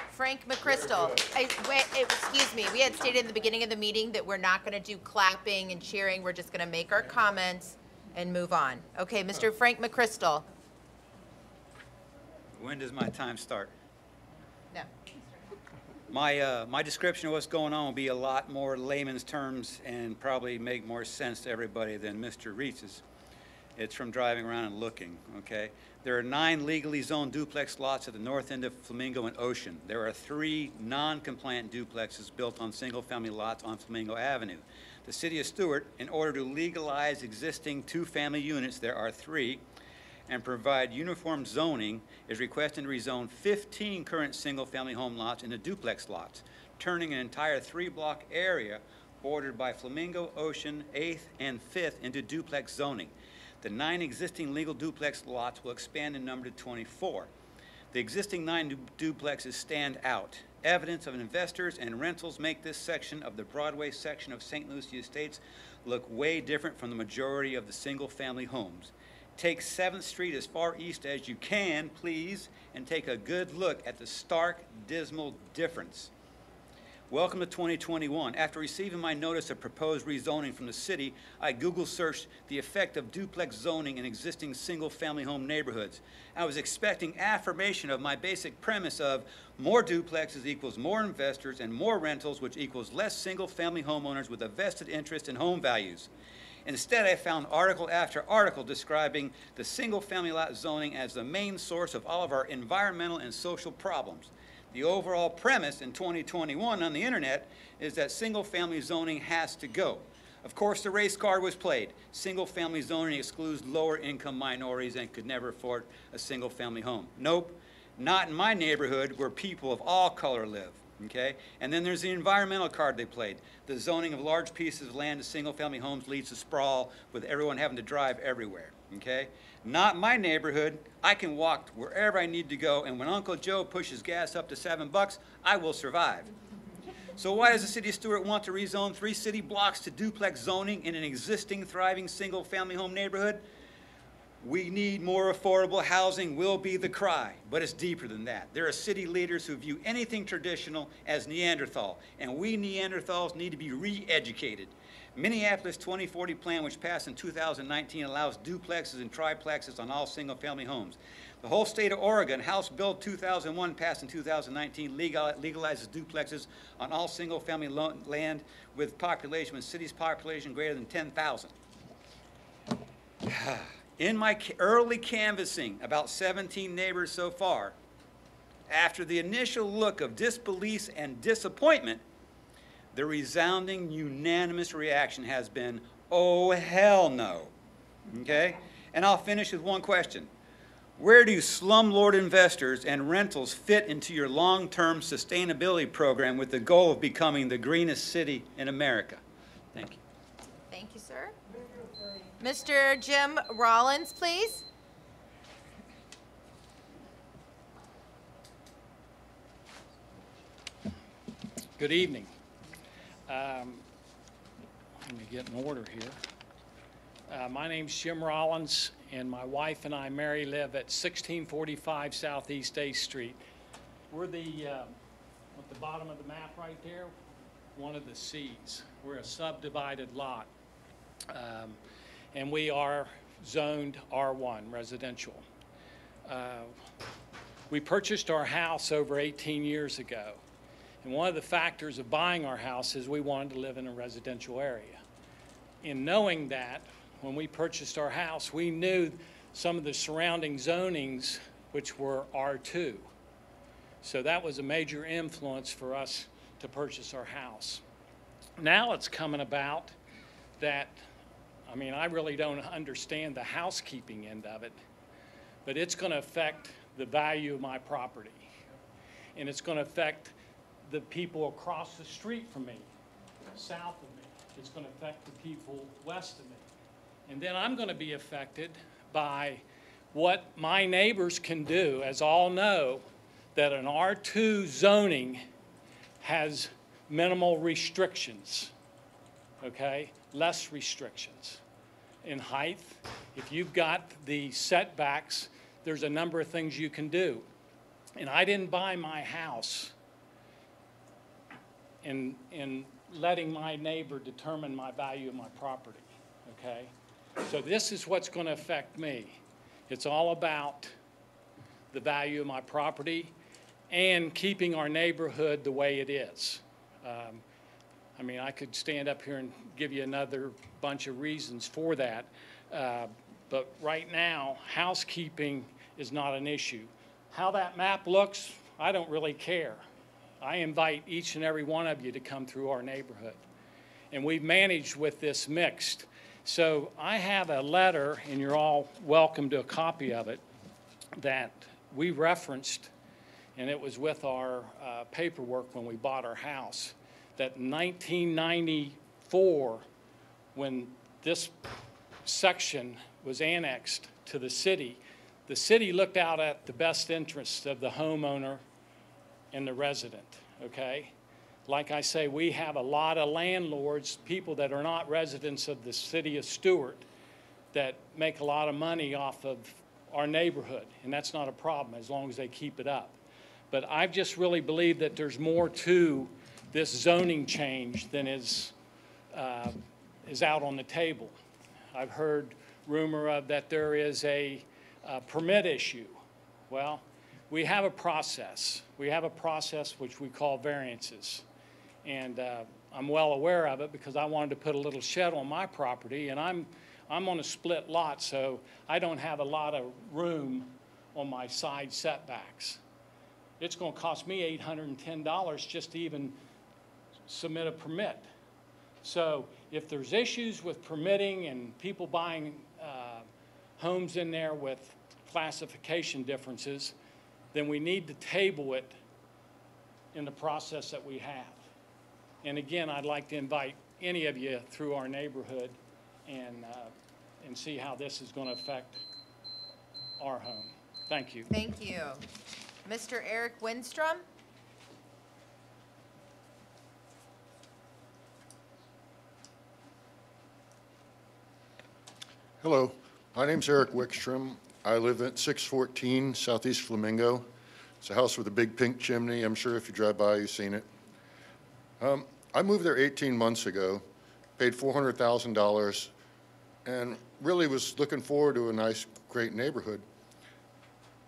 Frank McChrystal, I, wait, excuse me, we had stated in the beginning of the meeting that we're not gonna do clapping and cheering, we're just gonna make our comments and move on. Okay, Mr. Frank McChrystal. When does my time start? My, uh, my description of what's going on will be a lot more layman's terms and probably make more sense to everybody than Mr. Reetz's. It's from driving around and looking, okay? There are nine legally zoned duplex lots at the north end of Flamingo and Ocean. There are three non-compliant duplexes built on single-family lots on Flamingo Avenue. The city of Stuart, in order to legalize existing two-family units, there are three, and provide uniform zoning, is requesting to rezone 15 current single-family home lots into duplex lots, turning an entire three-block area bordered by Flamingo, Ocean, 8th, and 5th into duplex zoning. The nine existing legal duplex lots will expand in number to 24. The existing nine du- duplexes stand out. Evidence of investors and rentals make this section of the Broadway section of St. Lucie Estates look way different from the majority of the single-family homes. Take 7th Street as far east as you can, please, and take a good look at the stark, dismal difference. Welcome to 2021. After receiving my notice of proposed rezoning from the city, I Google searched the effect of duplex zoning in existing single-family home neighborhoods. I was expecting affirmation of my basic premise of more duplexes equals more investors and more rentals, which equals less single-family homeowners with a vested interest in home values. Instead, I found article after article describing the single-family lot zoning as the main source of all of our environmental and social problems. The overall premise in 2021 on the internet is that single-family zoning has to go. Of course, the race card was played. Single-family zoning excludes lower-income minorities and could never afford a single-family home. Nope, not in my neighborhood where people of all color live. Okay? And then there's the environmental card they played. The zoning of large pieces of land to single-family homes leads to sprawl with everyone having to drive everywhere, okay? Not my neighborhood. I can walk wherever I need to go, and when Uncle Joe pushes gas up to seven bucks, I will survive. So why does the city of Stuart want to rezone three city blocks to duplex zoning in an existing thriving single-family home neighborhood? We need more affordable housing will be the cry, but it's deeper than that. There are city leaders who view anything traditional as Neanderthal, and we Neanderthals need to be re-educated. Minneapolis 2040 plan, which passed in 2019, allows duplexes and triplexes on all single-family homes. The whole state of Oregon, House Bill 2001, passed in 2019, legal- legalizes duplexes on all single-family land with population, with cities' population greater than 10,000. (sighs) (sighs) In my early canvassing, about 17 neighbors so far, after the initial look of disbelief and disappointment, the resounding unanimous reaction has been, oh, hell no. Okay? And I'll finish with one question. Where do slumlord investors and rentals fit into your long-term sustainability program with the goal of becoming the greenest city in America? Thank you. Thank you, sir. Mr. Jim Rollins, please. Good evening. Um, Let me get in order here. Uh, My name's Jim Rollins, and my wife and I, Mary, live at 1645 Southeast Eighth Street. We're the, uh, at the bottom of the map right there, one of the Cs. We're a subdivided lot. Um, And we are zoned R1 residential. Uh, We purchased our house over 18 years ago. And one of the factors of buying our house is we wanted to live in a residential area. In knowing that, when we purchased our house, we knew some of the surrounding zonings, which were R2. So that was a major influence for us to purchase our house. Now it's coming about that, I mean, I really don't understand the housekeeping end of it, but it's going to affect the value of my property. And it's going to affect the people across the street from me, south of me. It's going to affect the people west of me. And then I'm going to be affected by what my neighbors can do, as all know that an R2 zoning has minimal restrictions, okay? Less restrictions. In height, if you've got the setbacks, there's a number of things you can do. And I didn't buy my house in, in letting my neighbor determine my value of my property, okay? So this is what's going to affect me. It's all about the value of my property and keeping our neighborhood the way it is. Um, I mean, I could stand up here and give you another bunch of reasons for that. Uh, But right now, housekeeping is not an issue. How that map looks, I don't really care. I invite each and every one of you to come through our neighborhood. And we've managed with this mixed. So I have a letter, and you're all welcome to a copy of it, that we referenced, and it was with our uh, paperwork when we bought our house, that in 1994, when this section was annexed to the city, the city looked out at the best interests of the homeowner and the resident, okay? Like I say, we have a lot of landlords, people that are not residents of the city of Stuart, that make a lot of money off of our neighborhood, and that's not a problem as long as they keep it up. But I've just really believe that there's more to this zoning change than is, uh, is out on the table. I've heard rumor of that there is a uh, permit issue. Well, we have a process. We have a process which we call variances. And uh, I'm well aware of it because I wanted to put a little shed on my property, and I'm, I'm on a split lot, so I don't have a lot of room on my side setbacks. It's going to cost me $810 just to even submit a permit. So if there's issues with permitting and people buying uh, homes in there with classification differences, then we need to table it in the process that we have. And again, I'd like to invite any of you through our neighborhood and, uh, and see how this is going to affect our home. Thank you. Thank you. Mr. Eric Winstrom? Hello, my name's Eric Wickstrom. I live at 614 Southeast Flamingo. It's a house with a big pink chimney. I'm sure if you drive by, you've seen it. Um, I moved there 18 months ago, paid $400,000, and really was looking forward to a nice, great neighborhood.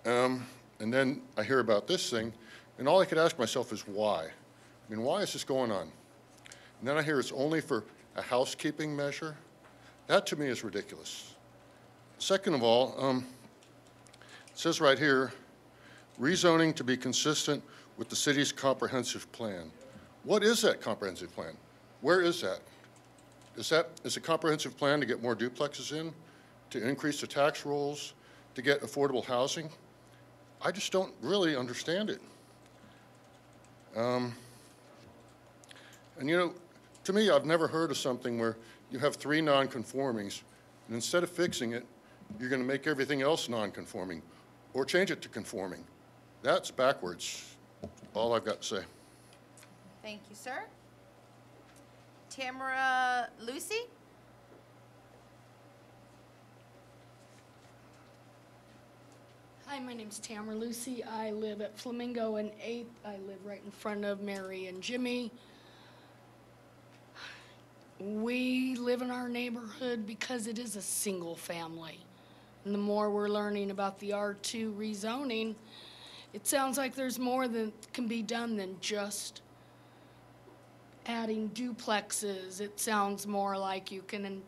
Um, and then I hear about this thing, and all I could ask myself is why? I mean, why is this going on? And then I hear it's only for a housekeeping measure. That to me is ridiculous. Second of all, um, it says right here, rezoning to be consistent with the city's comprehensive plan. What is that comprehensive plan? Where is that? Is that, is a comprehensive plan to get more duplexes in, to increase the tax rolls, to get affordable housing? I just don't really understand it. Um, and you know, to me, I've never heard of something where you have three nonconformings, and instead of fixing it, you're going to make everything else nonconforming or change it to conforming. That's backwards. All I've got to say. Thank you, sir. Tamara Lucy? Hi, my name's Tamara Lucy. I live at Flamingo and 8th. I live right in front of Mary and Jimmy. We live in our neighborhood because it is a single family. And the more we're learning about the R2 rezoning, it sounds like there's more that can be done than just adding duplexes. It sounds more like you can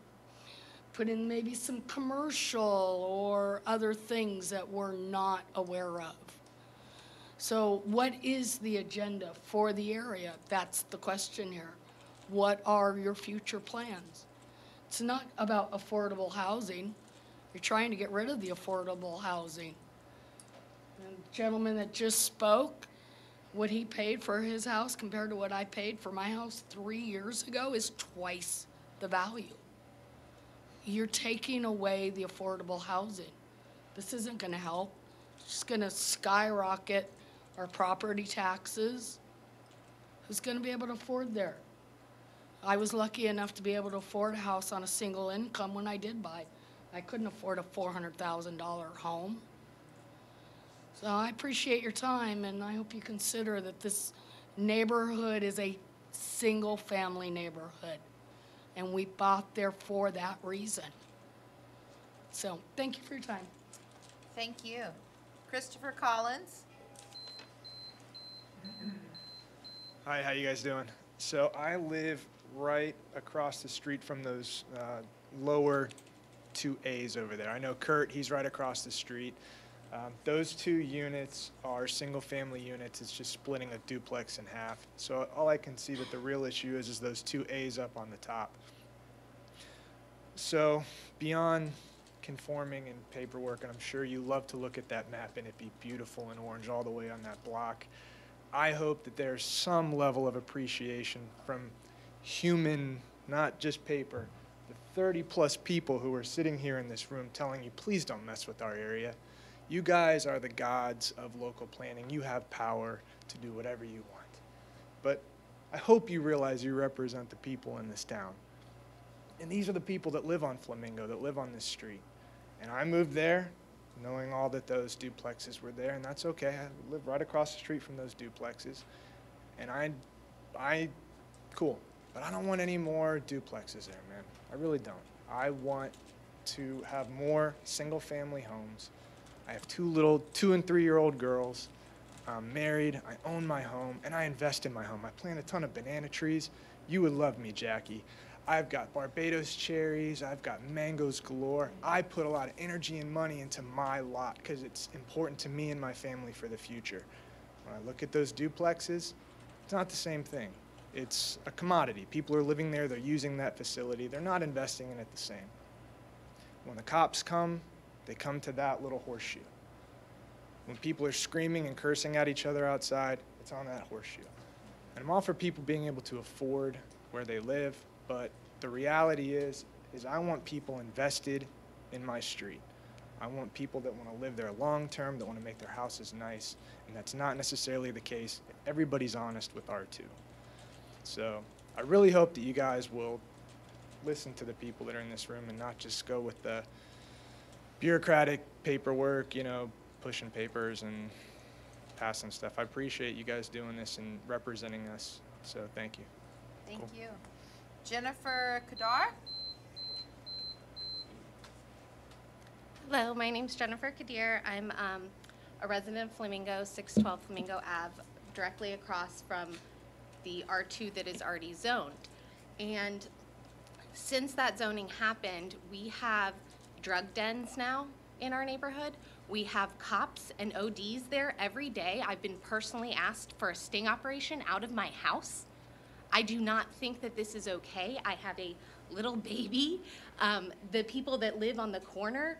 put in maybe some commercial or other things that we're not aware of. So, what is the agenda for the area? That's the question here. What are your future plans? It's not about affordable housing. You're trying to get rid of the affordable housing. The gentleman that just spoke, what he paid for his house compared to what I paid for my house three years ago is twice the value. You're taking away the affordable housing. This isn't going to help. It's just going to skyrocket our property taxes. Who's going to be able to afford there? I was lucky enough to be able to afford a house on a single income when I did buy. I couldn't afford a $400,000 home. So I appreciate your time, and I hope you consider that this neighborhood is a single-family neighborhood, and we bought there for that reason. So thank you for your time. Thank you. Christopher Collins? Hi, how you guys doing? So I live right across the street from those uh, lower two A's over there. I know Kurt, he's right across the street. Um, those two units are single-family units. It's just splitting a duplex in half. So all I can see that the real issue is is those two A's up on the top. So beyond conforming and paperwork, and I'm sure you love to look at that map and it be beautiful and orange all the way on that block. I hope that there's some level of appreciation from human, not just paper, the 30 plus people who are sitting here in this room telling you, please don't mess with our area. You guys are the gods of local planning. You have power to do whatever you want. But I hope you realize you represent the people in this town. And these are the people that live on Flamingo, that live on this street. And I moved there knowing all that those duplexes were there, and that's okay. I live right across the street from those duplexes. And I, I, cool. But I don't want any more duplexes there, man. I really don't. I want to have more single family homes. I have two little two and three year old girls. I'm married, I own my home, and I invest in my home. I plant a ton of banana trees. You would love me, Jackie. I've got Barbados cherries, I've got mangoes galore. I put a lot of energy and money into my lot because it's important to me and my family for the future. When I look at those duplexes, it's not the same thing. It's a commodity. People are living there, they're using that facility, they're not investing in it the same. When the cops come, they come to that little horseshoe. When people are screaming and cursing at each other outside, It's on that horseshoe. And I'm all for people being able to afford where they live, but the reality is, is I want people invested in my street. I want people that want to live there long term, that want to make their houses nice, and that's not necessarily the case. Everybody's honest with R2. So I really hope that you guys will listen to the people that are in this room and not just go with the bureaucratic paperwork, you know, pushing papers and passing stuff. I appreciate you guys doing this and representing us. So thank you. Thank you. Jennifer Kadar? Hello, my name's Jennifer Kadir. I'm um, a resident of Flamingo, 612 Flamingo Ave, directly across from the R2 that is already zoned. And since that zoning happened, we have drug dens now in our neighborhood. We have cops and ODs there every day. I've been personally asked for a sting operation out of my house. I do not think that this is okay. I have a little baby. Um, the people that live on the corner,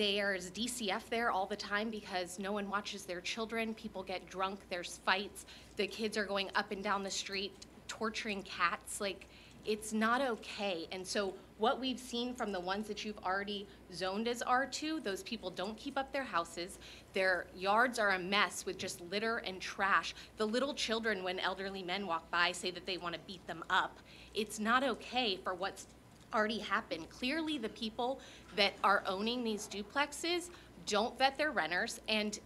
there's DCF there all the time because no one watches their children. People get drunk, there's fights. The kids are going up and down the street torturing cats. Like, it's not okay. And so, what we've seen from the ones that you've already zoned as R2, those people don't keep up their houses. Their yards are a mess with just litter and trash. The little children, when elderly men walk by, say that they want to beat them up. It's not okay for what's already happened. Clearly, the people that are owning these duplexes don't vet their renters and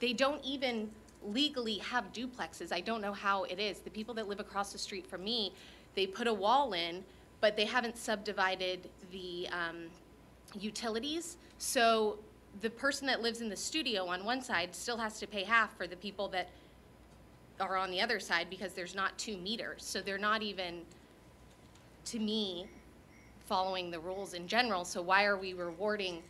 they don't even legally have duplexes. I don't know how it is. The people that live across the street from me, they put a wall in, but they haven't subdivided the um, utilities. So the person that lives in the studio on one side still has to pay half for the people that are on the other side because there's not two meters. So they're not even, to me, following the rules in general. So why are we rewarding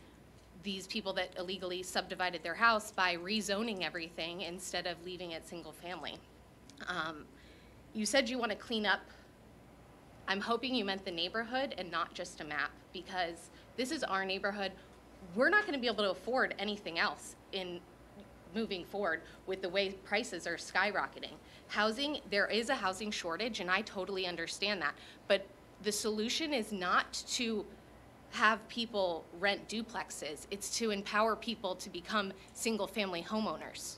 these people that illegally subdivided their house by rezoning everything instead of leaving it single family? Um, you said you want to clean up. I'm hoping you meant the neighborhood and not just a map because this is our neighborhood. We're not going to be able to afford anything else in moving forward with the way prices are skyrocketing. Housing, there is a housing shortage, and I totally understand that. But the solution is not to have people rent duplexes, it's to empower people to become single family homeowners.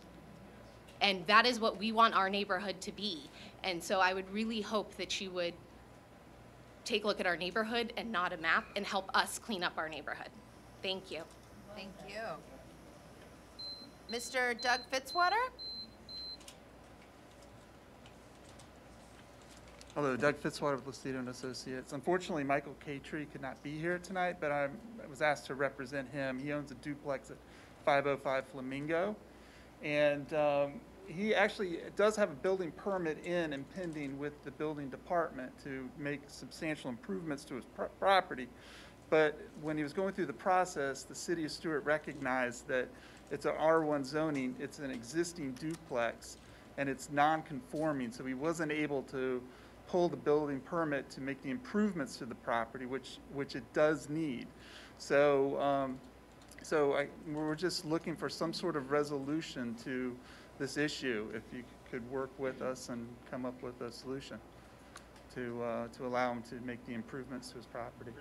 And that is what we want our neighborhood to be. And so I would really hope that you would take a look at our neighborhood and not a map and help us clean up our neighborhood. Thank you. Thank you. Mr. Doug Fitzwater? Hello, Doug Fitzwater with Lucido and Associates. Unfortunately, Michael Catry could not be here tonight, but I'm, I was asked to represent him. He owns a duplex at 505 Flamingo, and um, he actually does have a building permit in and pending with the building department to make substantial improvements to his pro- property. But when he was going through the process, the city of Stuart recognized that it's a R1 zoning, it's an existing duplex, and it's non-conforming, so he wasn't able to pull the building permit to make the improvements to the property, which, which it does need. So, um, so I, we're just looking for some sort of resolution to this issue, if you could work with us and come up with a solution to, uh, to allow him to make the improvements to his property.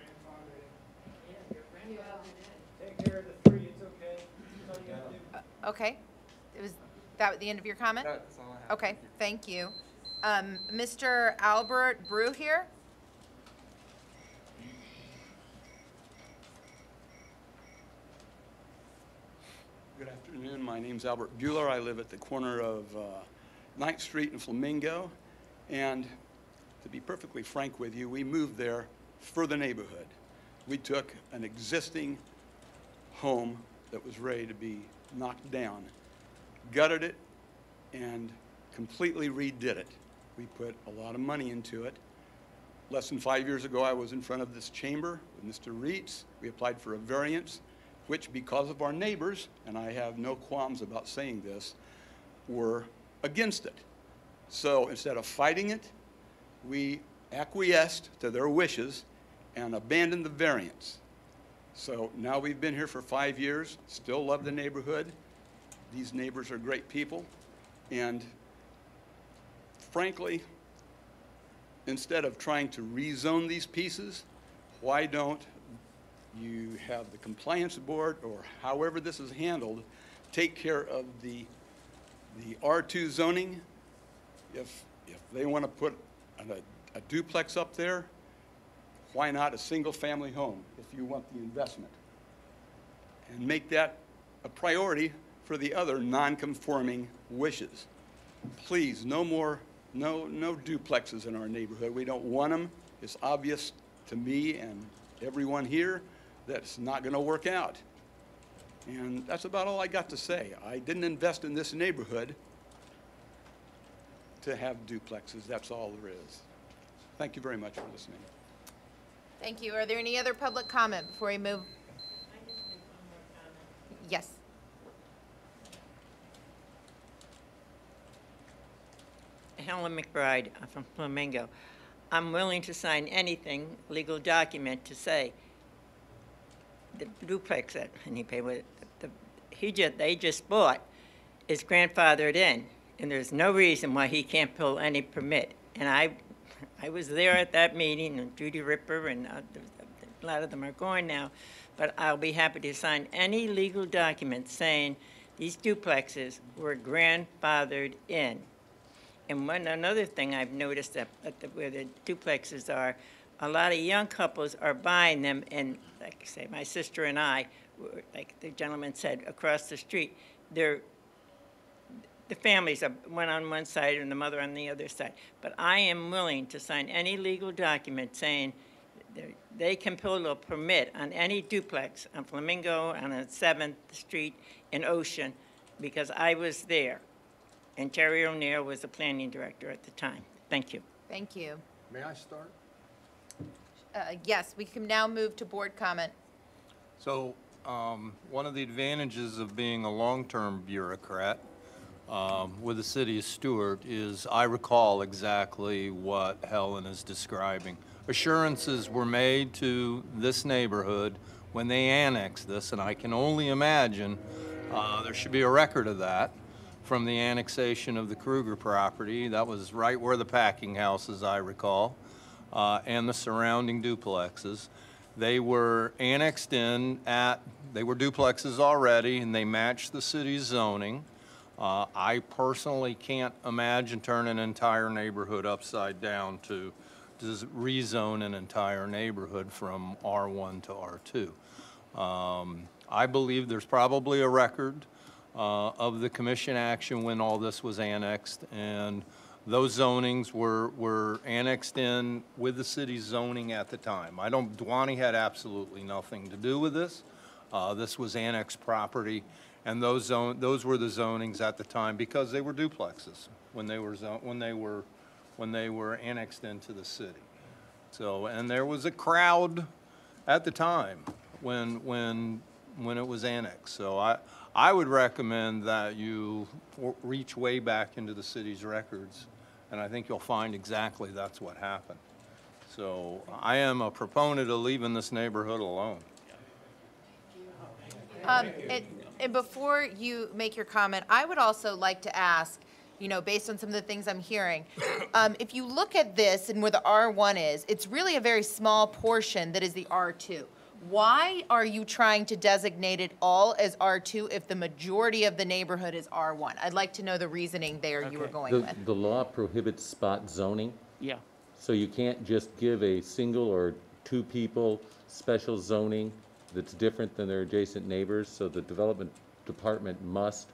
Take care of the three, it's okay. That's all you gotta do. Okay. It was that the end of your comment? That's all I have. Okay, thank you. Um, Mr. Albert Brew here? Good afternoon. My name's Albert Bueller. I live at the corner of uh, Ninth Street and Flamingo. And to be perfectly frank with you, we moved there for the neighborhood. We took an existing home that was ready to be knocked down, gutted it, and completely redid it. We put a lot of money into it. Less than five years ago, I was in front of this chamber with Mr. Reetz. We applied for a variance, which because of our neighbors, and I have no qualms about saying this, were against it. So instead of fighting it, we acquiesced to their wishes and abandoned the variance. So now we've been here for five years, still love the neighborhood. These neighbors are great people, and frankly, instead of trying to rezone these pieces, why don't you have the compliance board, or however this is handled, take care of the, the R2 zoning? If, if they want to put a, a duplex up there, why not a single-family home if you want the investment? And make that a priority for the other non-conforming wishes. Please, no more, no, no duplexes in our neighborhood. We don't want them. It's obvious to me and everyone here that it's not going to work out. And that's about all I got to say. I didn't invest in this neighborhood to have duplexes. That's all there is. Thank you very much for listening. Thank you. Are there any other public comment before we move? Yes. Helen McBride from Flamingo. I'm willing to sign anything, legal document to say the duplex that, and he paid with, the, he just, they just bought is grandfathered in, and there's no reason why he can't pull any permit. And I, I was there at that meeting, and Judy Ripper, and uh, a lot of them are going now, but I'll be happy to sign any legal document saying these duplexes were grandfathered in. And one, another thing I've noticed that, at the, where the duplexes are, a lot of young couples are buying them, and like I say, my sister and I, were, like the gentleman said, across the street, they're, the families are one on one side and the mother on the other side. But I am willing to sign any legal document saying they can pull a permit on any duplex on Flamingo, on a Seventh Street, in Ocean, because I was there. And Terry O'Neill was the planning director at the time. Thank you. Thank you. May I start? Uh, Yes, we can now move to board comment. So, um, one of the advantages of being a long-term bureaucrat um, with the city of Stuart is I recall exactly what Helen is describing. Assurances were made to this neighborhood when they annexed this, and I can only imagine, uh, there should be a record of that from the annexation of the Krueger property. That was right where the packing house is, I recall, uh, and the surrounding duplexes. They were annexed in at, they were duplexes already, and they matched the city's zoning. Uh, I personally can't imagine turning an entire neighborhood upside down to, to rezone an entire neighborhood from R1 to R2. Um, I believe there's probably a record uh, of the commission action when all this was annexed, and those zonings were, were annexed in with the city's zoning at the time. I don't, Dwani had absolutely nothing to do with this. Uh, This was annexed property, and those zone, those were the zonings at the time because they were duplexes when they were, zo- when they were, when they were annexed into the city. So, and there was a crowd at the time when, when, when it was annexed. So I, I would recommend that you reach way back into the city's records, and I think you'll find exactly that's what happened. So I am a proponent of leaving this neighborhood alone. Um, And and before you make your comment, I would also like to ask, you know, based on some of the things I'm hearing, um, if you look at this and where the R1 is, it's really a very small portion that is the R2. Why are you trying to designate it all as R2 if the majority of the neighborhood is R1? I'd like to know the reasoning there you were going The, with. the law prohibits spot zoning. Yeah. So you can't just give a single or two people special zoning that's different than their adjacent neighbors. So the development department must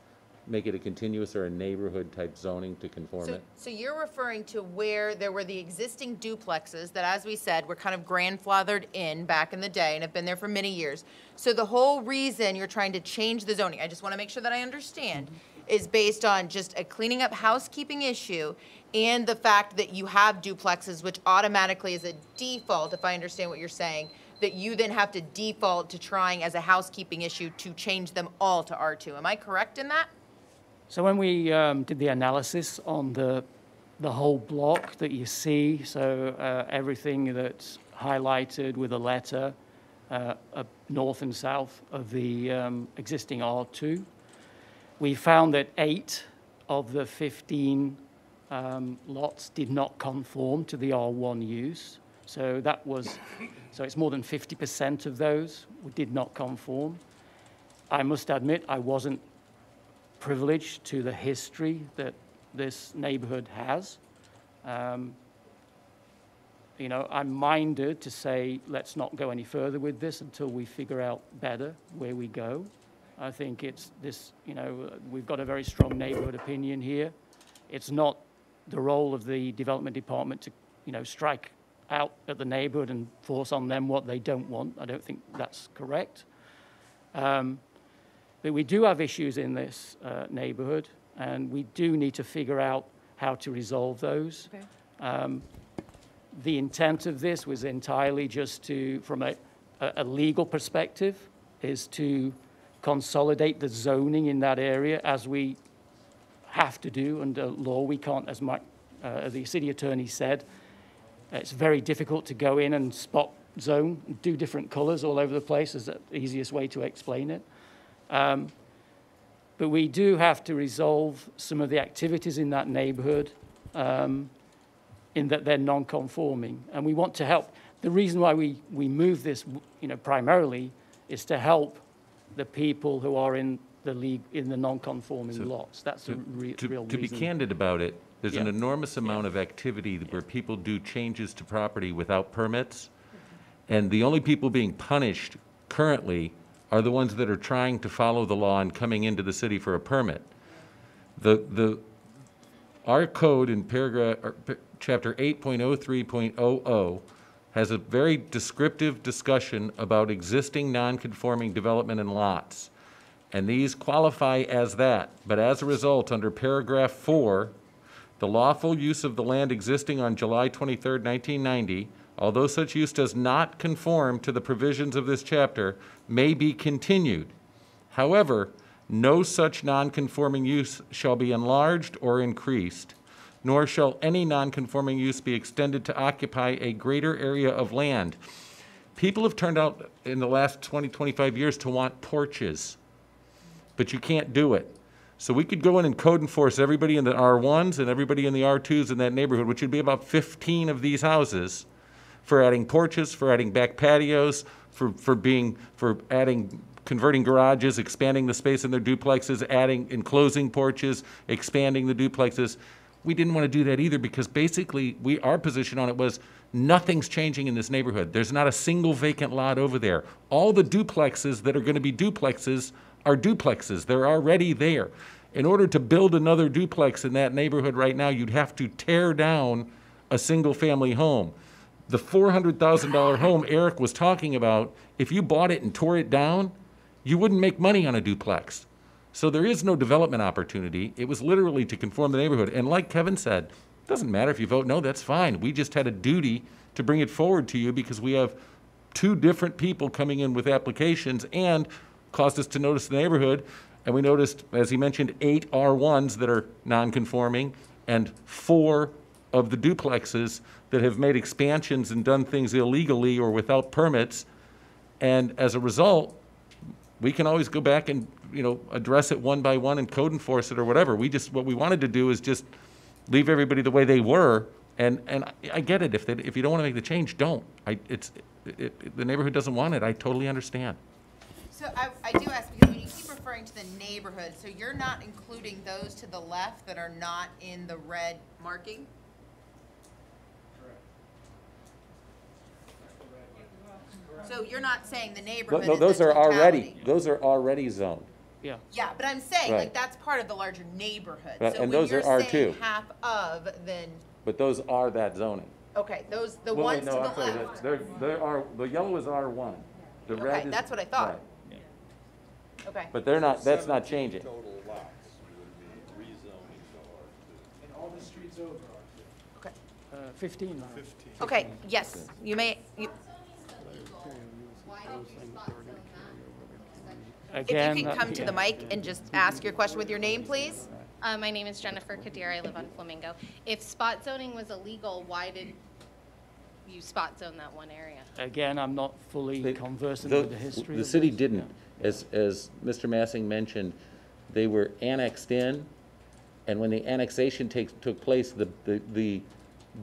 make it a continuous or a neighborhood type zoning to conform So, it. so you're referring to where there were the existing duplexes that, as we said, were kind of grandfathered in back in the day and have been there for many years. So the whole reason you're trying to change the zoning, I just want to make sure that I understand, is based on just a cleaning up housekeeping issue and the fact that you have duplexes, which automatically is a default, if I understand what you're saying, that you then have to default to trying as a housekeeping issue to change them all to R2. Am I correct in that? So when we um, did the analysis on the the whole block that you see, so uh, everything that's highlighted with a letter uh, up north and south of the um, existing R2, we found that eight of the 15 um, lots did not conform to the R1 use. So that was, so it's more than 50% of those did not conform. I must admit, I wasn't privileged to the history that this neighborhood has. Um, you know, I'm minded to say, let's not go any further with this until we figure out better where we go. I think it's this, you know, we've got a very strong neighborhood opinion here. It's not the role of the development department to, you know, strike out at the neighborhood and force on them what they don't want. I don't think that's correct. Um, but we do have issues in this uh, neighborhood, and we do need to figure out how to resolve those. Okay. Um, the intent of this was entirely just to, from a, a legal perspective, is to consolidate the zoning in that area as we have to do under law. We can't, as my, uh, the city attorney said, it's very difficult to go in and spot zone, do different colors all over the place is the easiest way to explain it. Um, but we do have to resolve some of the activities in that neighborhood um, in that they're non-conforming. And we want to help. The reason why we, we move this, you know, primarily is to help the people who are in the league, in the non-conforming So- lots. That's the To- re- to- real To be candid about it, there's an enormous amount of activity where people do changes to property without permits. And the only people being punished currently are the ones that are trying to follow the law and coming into the city for a permit. The, the, our code in paragraph, or pa- chapter 8.03.00 has a very descriptive discussion about existing non-conforming development and lots. And these qualify as that. But as a result, under paragraph four, the lawful use of the land existing on July 23, 1990, although such use does not conform to the provisions of this chapter, may be continued. However, no such nonconforming use shall be enlarged or increased, nor shall any nonconforming use be extended to occupy a greater area of land. People have turned out in the last 20, 25 years to want porches, but you can't do it. So we could go in and code enforce everybody in the R1s and everybody in the R2s in that neighborhood, which would be about 15 of these houses, for adding porches, for adding back patios, for, for being, for adding, converting garages, expanding the space in their duplexes, adding, enclosing porches, expanding the duplexes. We didn't want to do that either because basically, we, our position on it was, nothing's changing in this neighborhood. There's not a single vacant lot over there. All the duplexes that are going to be duplexes are duplexes. They're already there. In order to build another duplex in that neighborhood right now, you'd have to tear down a single-family home. The $400,000 home Eric was talking about, if you bought it and tore it down, you wouldn't make money on a duplex. So there is no development opportunity. It was literally to conform the neighborhood. And like Kevin said, it doesn't matter if you vote no, that's fine. We just had a duty to bring it forward to you because we have two different people coming in with applications and caused us to notice the neighborhood. And we noticed, as he mentioned, eight R1s that are non-conforming and four of the duplexes that have made expansions and done things illegally or without permits. And as a result, we can always go back and, you know, address it one by one and code enforce it or whatever. We just, what we wanted to do is just leave everybody the way they were. And, and I- get it. If they, if you don't want to make the change, don't. I, it's, it, it- the neighborhood doesn't want it. I totally understand. So I, I do ask, because when you keep referring to the neighborhood, so you're not including those to the left that are not in the red marking? So you're not saying the neighborhood No, is the those are already, totality? those are already zoned. Yeah. Yeah, but I'm saying, like, that's part of the larger neighborhood. Right, So and when those you're are saying R2. half of, then, But those are that zoning. okay, those, the Well, wait, ones to no, the I'm sorry, left. They're, there are, the yellow is R1. The red Okay, is. that's what I thought. right. Okay. But they're not, that's not changing. Total lots would be rezoning to R2. And all the streets over are. Okay. Uh, 15 now. Okay, yes, you may, you, if Again, you can that- come to the mic and just ask your question with your name, please? Uh, my name is Jennifer Kadir. I live on Flamingo. If spot zoning was illegal, why did you spot zone that one area? Again, I'm not fully conversant The- with the history The of city this. didn't. As, as Mr. Massing mentioned, they were annexed in, and when the annexation takes, took place, the, the, the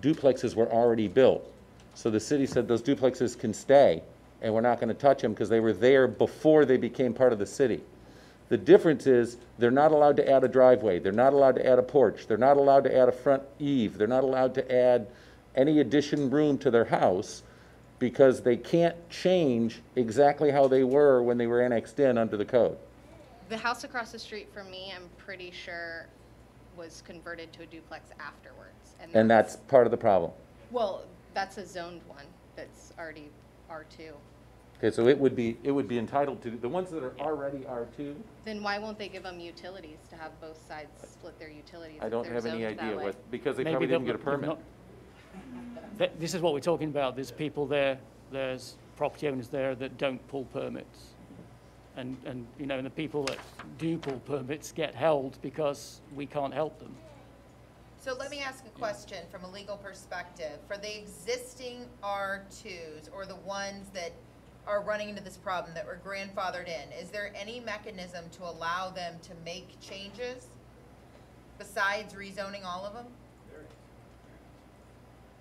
duplexes were already built. So the city said those duplexes can stay, and we're not gonna touch them, because they were there before they became part of the city. The difference is, they're not allowed to add a driveway, they're not allowed to add a porch, they're not allowed to add a front eave, they're not allowed to add any addition room to their house, because they can't change exactly how they were when they were annexed in under the code. The house across the street from me, I'm pretty sure, was converted to a duplex afterwards. And that's part of the problem. Well, that's a zoned one that's already R2. Okay, so it would be, it would be entitled to, the ones that are already R2, Then why won't they give them utilities to have both sides split their utilities? I if don't they're have any zoned that idea way? what, because they Maybe probably didn't they'll- get a permit. not- Th- This is what we're talking about. There's people there, there's property owners there that don't pull permits. And, and, you know, and the people that do pull permits get held because we can't help them. So let me ask a question from a legal perspective. For the existing R2s or the ones that are running into this problem that were grandfathered in, is there any mechanism to allow them to make changes besides rezoning all of them?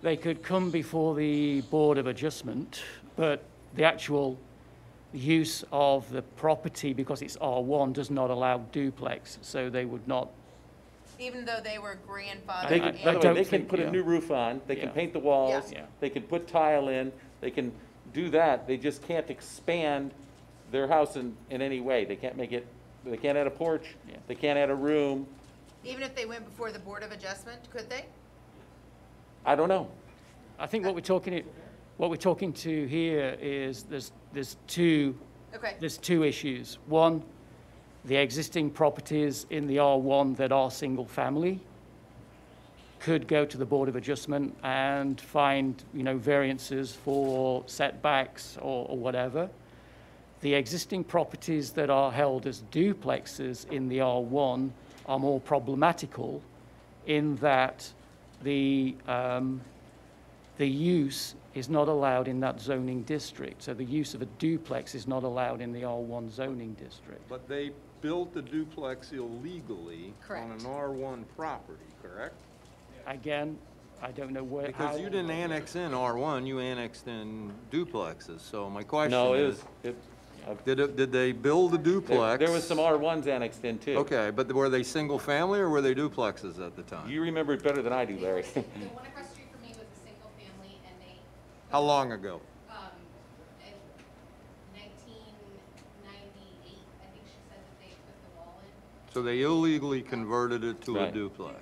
They could come before the Board of Adjustment, but the actual use of the property, because it's R1, does not allow duplex, so they would not Even though they were grandfathered They in? can, by the way, don't they can put a new roof on, they can Yeah. paint the walls, Yeah. they can put tile in, they can do that, they just can't expand their house in, in any way. They can't make it, they can't add a porch, they can't add a room, Even if they went before the Board of Adjustment, could they? I don't know. I think what we're talking, what we're talking to here is there's, there's two, Okay. there's two issues. One, the existing properties in the R1 that are single-family could go to the Board of Adjustment and find, you know, variances for setbacks or, or whatever. The existing properties that are held as duplexes in the R1 are more problematical in that the, um, the use is not allowed in that zoning district. So the use of a duplex is not allowed in the R1 zoning district. But they built the duplex illegally on Correct. an R1 property, correct? Again, I don't know where, how. Because you didn't annex in R1, you annexed in duplexes, so my question No, it is, was, it, uh, did it, did they build a there, duplex? there was some R1s annexed in too. Okay, but were they single-family or were they duplexes at the time? You remember it better than I do, Larry. The one across the street from me was a single family and they, How long ago? um, in nineteen ninety-eight, I think she said that they put the wall in. So they illegally converted it to a Right. duplex?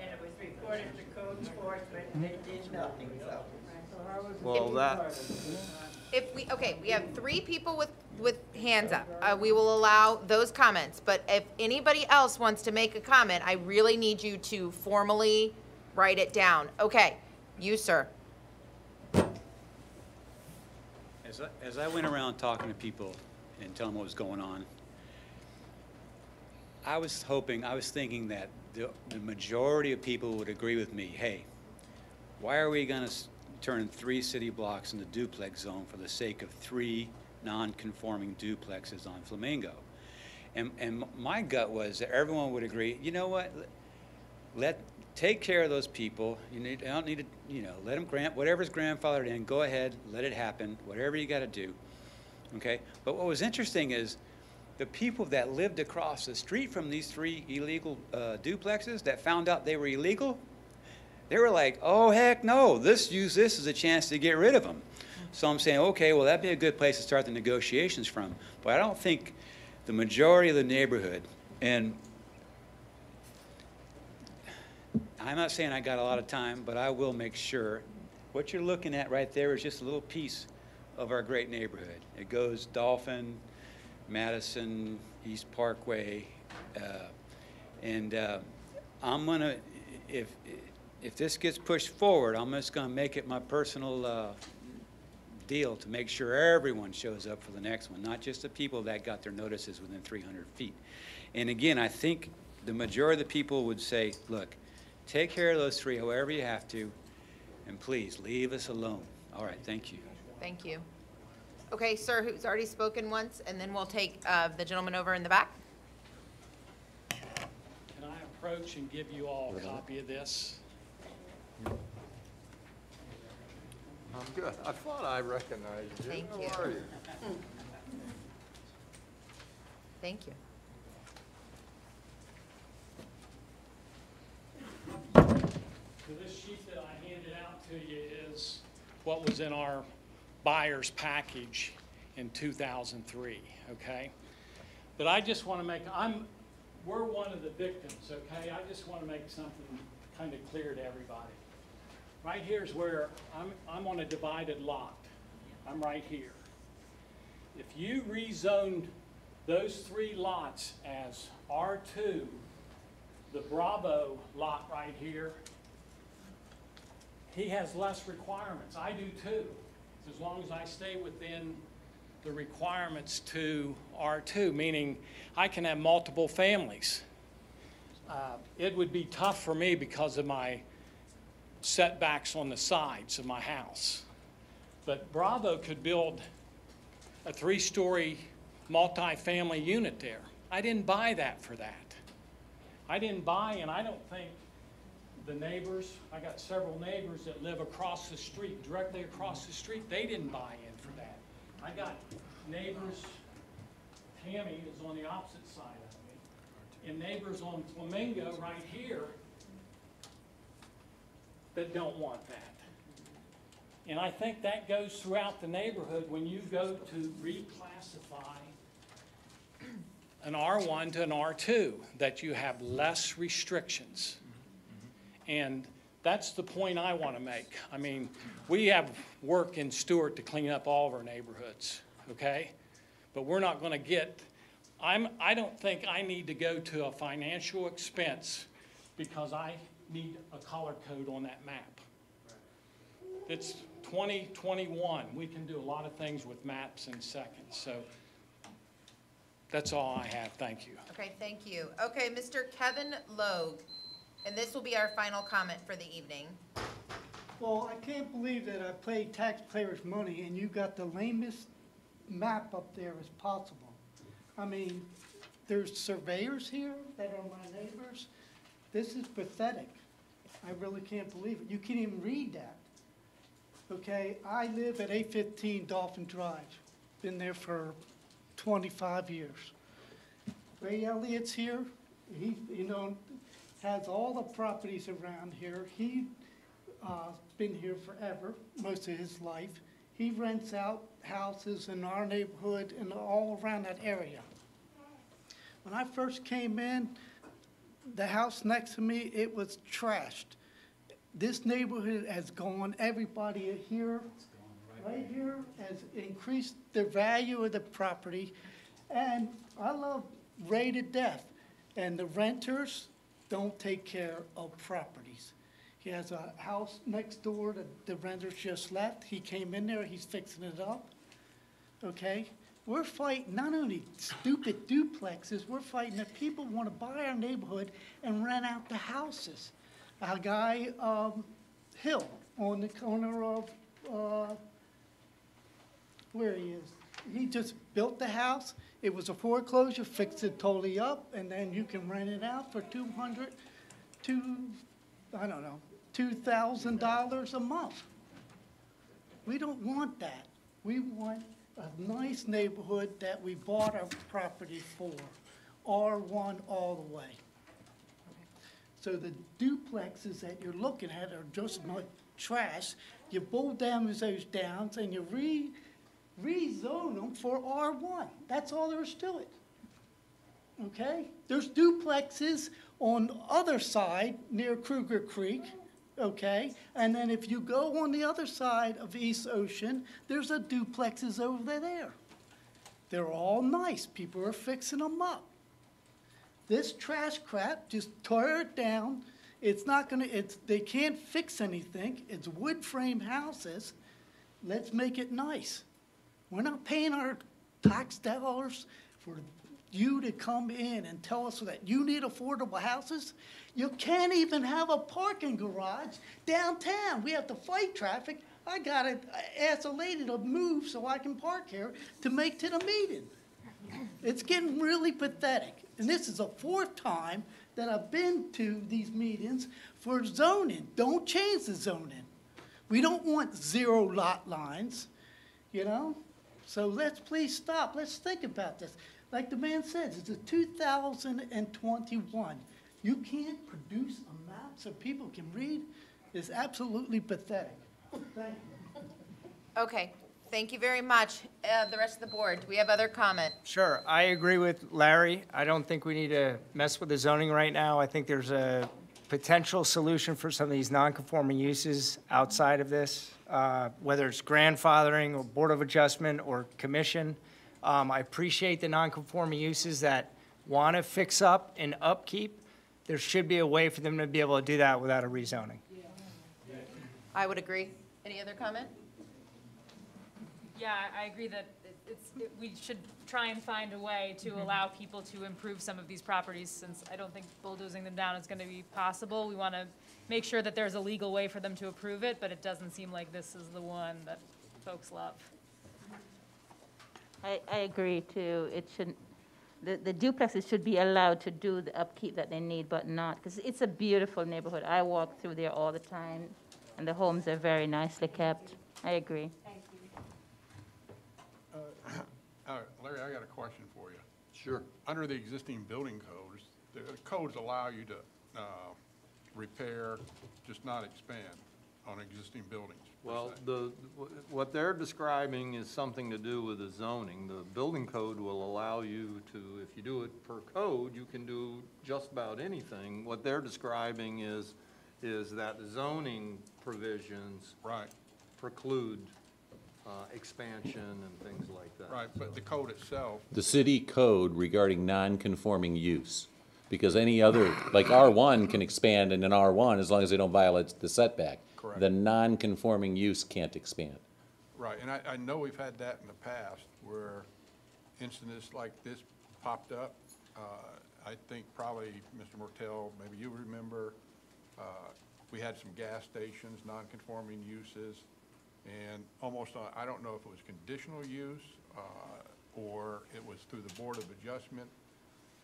And it was reported to code enforcement, and they did nothing, so. Well, that, If we, okay, we have three people with, with hands up. Uh, we will allow those comments, but if anybody else wants to make a comment, I really need you to formally write it down. Okay, you, sir. As I, as I went around talking to people and telling them what was going on, I was hoping, I was thinking that the, the majority of people would agree with me, hey, why are we gonna turn three city blocks into duplex zone for the sake of three non-conforming duplexes on Flamingo? And, and my gut was that everyone would agree, you know what? Let, take care of those people. You need, I don't need to, you know, let them grant, whatever's grandfathered in, go ahead, let it happen, whatever you gotta do. Okay? But what was interesting is the people that lived across the street from these three illegal uh, duplexes that found out they were illegal, they were like, oh, heck no, this, use this as a chance to get rid of them. So I'm saying, okay, well, that'd be a good place to start the negotiations from. But I don't think the majority of the neighborhood, and I'm not saying I got a lot of time, but I will make sure. What you're looking at right there is just a little piece of our great neighborhood. It goes Dolphin, Madison, East Parkway, uh, and uh, I'm gonna, if, if this gets pushed forward, I'm just gonna make it my personal uh, deal to make sure everyone shows up for the next one, not just the people that got their notices within 300 feet. And again, I think the majority of the people would say, look, take care of those three however you have to, and please, leave us alone. All right, thank you. Thank you. Okay, sir, who's already spoken once, and then we'll take, uh, the gentleman over in the back. Can I approach and give you all a copy of this? I'm good. I thought I recognized you. Thank How you. are you? Thank you. So this sheet that I handed out to you is what was in our buyer's package in 2003, okay? But I just want to make, I'm, we're one of the victims, okay? I just want to make something kind of clear to everybody. Right here's where, I'm, I'm on a divided lot. I'm right here. If you rezoned those three lots as R2, the Bravo lot right here, he has less requirements. I do too, as long as I stay within the requirements to R2, meaning I can have multiple families. Uh, It would be tough for me because of my setbacks on the sides of my house. But Bravo could build a three-story multifamily unit there. I didn't buy that for that. I didn't buy, and I don't think the neighbors, I got several neighbors that live across the street, directly across the street, they didn't buy in for that. I got neighbors, Tammy is on the opposite side of me, and neighbors on Flamingo right here that don't want that. And I think that goes throughout the neighborhood when you go to reclassify an R1 to an R2, that you have less restrictions. And that's the point I want to make. I mean, we have work in Stuart to clean up all of our neighborhoods, okay? But we're not going to get, I'm, I don't think I need to go to a financial expense because I need a color code on that map. It's 2021. We can do a lot of things with maps in seconds. So that's all I have. Thank you. Okay, thank you. Okay, Mr. Kevin Logue, and this will be our final comment for the evening. Well, I can't believe that I paid taxpayers' money and you got the lamest map up there as possible. I mean, there's surveyors here that are my neighbors. This is pathetic. I really can't believe it. You can't even read that. Okay, I live at eight fifteen Dolphin Drive. Been there for twenty-five years. Ray Elliott's here. He, you know, has all the properties around here. He, uh, been here forever, most of his life. He rents out houses in our neighborhood and all around that area. When I first came in, the house next to me, it was trashed. This neighborhood has gone, everybody here, right here, has increased the value of the property. And I love Ray to death. And the renters don't take care of properties. He has a house next door that the renters just left. He came in there, he's fixing it up. Okay? We're fighting not only stupid duplexes, we're fighting that people want to buy our neighborhood and rent out the houses. A guy, um, Hill, on the corner of, uh, where he is. He just built the house, it was a foreclosure, fixed it totally up, and then you can rent it out for two hundred, two, I don't know, two thousand dollars a month. We don't want that. We want a nice neighborhood that we bought our property for, R1 all the way. So the duplexes that you're looking at are just not trash. You bulldoze those downs and you re, rezone them for R1. That's all there is to it. Okay? There's duplexes on the other side near Krueger Creek, okay? And then if you go on the other side of East Ocean, there's a duplexes over there. They're all nice. People are fixing them up. This trash crap, just tear it down. It's not gonna, it's, they can't fix anything. It's wood frame houses. Let's make it nice. We're not paying our tax dollars for you to come in and tell us that you need affordable houses. You can't even have a parking garage downtown. We have to fight traffic. I gotta ask a lady to move so I can park here to make to the meeting. It's getting really pathetic. And this is the fourth time that I've been to these meetings for zoning. Don't change the zoning. We don't want zero lot lines, you know? So let's please stop. Let's think about this. Like the man says, it's a 2021. You can't produce a map so people can read? It's absolutely pathetic. Thank you. Okay, thank you very much. Uh, The rest of the board, do we have other comment? Sure, I agree with Larry. I don't think we need to mess with the zoning right now. I think there's a potential solution for some of these non-conforming uses outside of this, uh, whether it's grandfathering or Board of Adjustment or commission. Um, I appreciate the non-conforming uses that want to fix up and upkeep. There should be a way for them to be able to do that without a rezoning. I would agree. Any other comment? Yeah, I I agree that it- it's, it- we should try and find a way to allow people to improve some of these properties, since I don't think bulldozing them down is gonna be possible. We wanna make sure that there's a legal way for them to approve it, but it doesn't seem like this is the one that folks love. I, I agree too. It shouldn't, the, the duplexes should be allowed to do the upkeep that they need, but not, because it's a beautiful neighborhood. I walk through there all the time, and the homes are very nicely kept. I agree. Thank you. Uh, (coughs) Larry, I got a question for you. Sure. Under the existing building codes, the codes allow you to uh, repair, just not expand on existing buildings. per Well, se. the, what they're describing is something to do with the zoning. The building code will allow you to, if you do it per code, you can do just about anything. What they're describing is, is that zoning provisions. Right. Preclude uh, expansion and things like that. Right, but the code itself, The city code regarding non-conforming use. Because any other, like R1 can expand in an R1 as long as they don't violate the setback. Correct. The non-conforming use can't expand. right, and I, I know we've had that in the past where incidents like this popped up. Uh, I think probably, Mr. Mortell, maybe you remember, uh, we had some gas stations, non-conforming uses, and almost, uh, I don't know if it was conditional use, uh, or it was through the Board of Adjustment,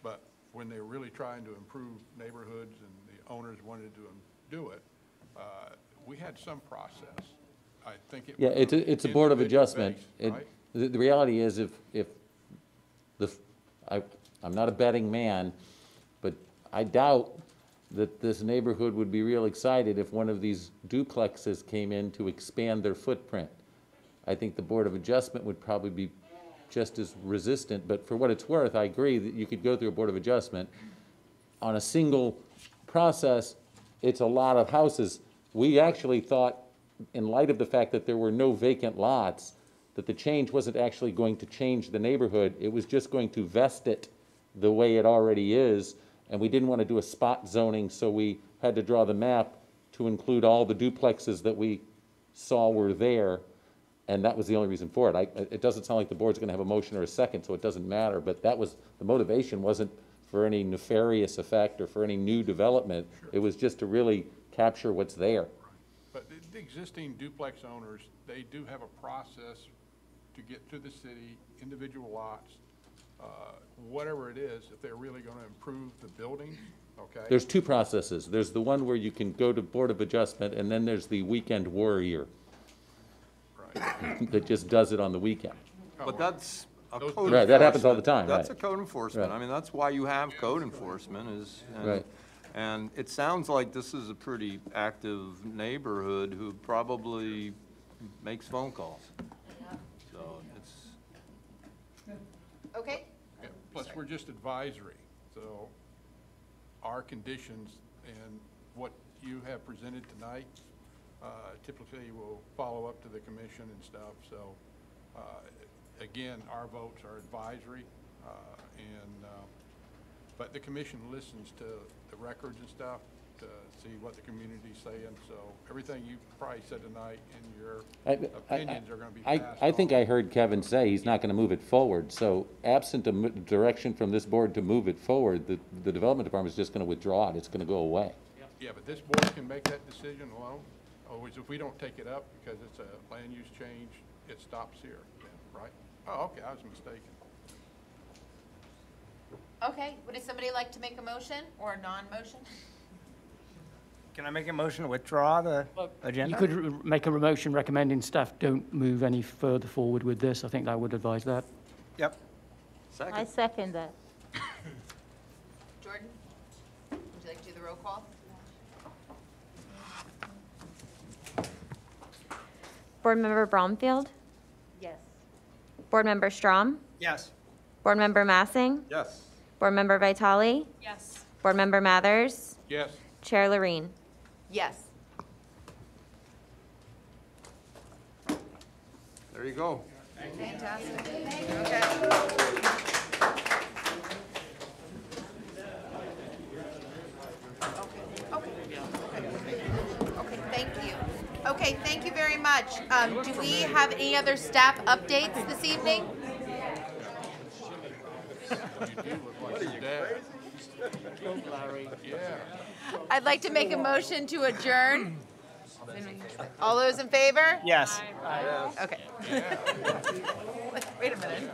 but when they were really trying to improve neighborhoods and the owners wanted to do it, uh, we had some process. I think it. Yeah, it's, a it's a Board of Adjustment. It- right? The, the reality is if, if the, I, I'm not a betting man, but I doubt that this neighborhood would be real excited if one of these duplexes came in to expand their footprint. I think the Board of Adjustment would probably be just as resistant, but for what it's worth, I agree that you could go through a Board of Adjustment. On a single process, it's a lot of houses. We actually thought, in light of the fact that there were no vacant lots, that the change wasn't actually going to change the neighborhood, it was just going to vest it the way it already is, and we didn't want to do a spot zoning, so we had to draw the map to include all the duplexes that we saw were there, and that was the only reason for it. I, it doesn't sound like the board's gonna have a motion or a second, so it doesn't matter, but that was, the motivation wasn't for any nefarious effect or for any new development. It was just to really capture what's there. But the, the existing duplex owners, they do have a process to get to the city, individual lots, uh, whatever it is, if they're really gonna improve the building. okay? There's two processes. There's the one where you can go to Board of Adjustment, and then there's the weekend warrior (laughs) that just does it on the weekend. Oh, but that's a code enforcement. Right, that happens all the time, That's a right. code enforcement. Right. I mean, that's why you have code enforcement is, and- Right. and it sounds like this is a pretty active neighborhood who probably makes phone calls. So it's, Okay? Yeah, Plus, we're just advisory, so our conditions and what you have presented tonight uh, typically will follow up to the commission and stuff, so, uh, again, our votes are advisory, uh, and, uh, but the commission listens to the records and stuff to see what the community's saying, so everything you probably said tonight in your I- I- opinions are gonna be I, I think on. I heard Kevin say he's not gonna move it forward, so absent a direction from this board to move it forward, the, the development department is just gonna withdraw it, it's gonna go away. Yeah, but this board can make that decision alone. Always, if we don't take it up because it's a land use change, it stops here, then, right? Oh, okay, I was mistaken. Okay, would somebody like to make a motion or a non-motion? Can I make a motion to withdraw the agenda? You could r- make a motion recommending staff don't move any further forward with this. I think I would advise that. Yep. I second that. (laughs) Jordan? Would you like to do the roll call? Board Member Bromfield? Yes. Board Member Strom? Yes. Board Member Massing? Yes. Board Member Vitale? Yes. Board Member Mathers? Yes. Chair Lorene? Yes. There you go. Fantastic. Okay, Okay, thank you very much. Um, do we have any other staff updates this evening? I'd like to make a motion to adjourn. All those in favor? Yes. Okay. (laughs) Wait a minute.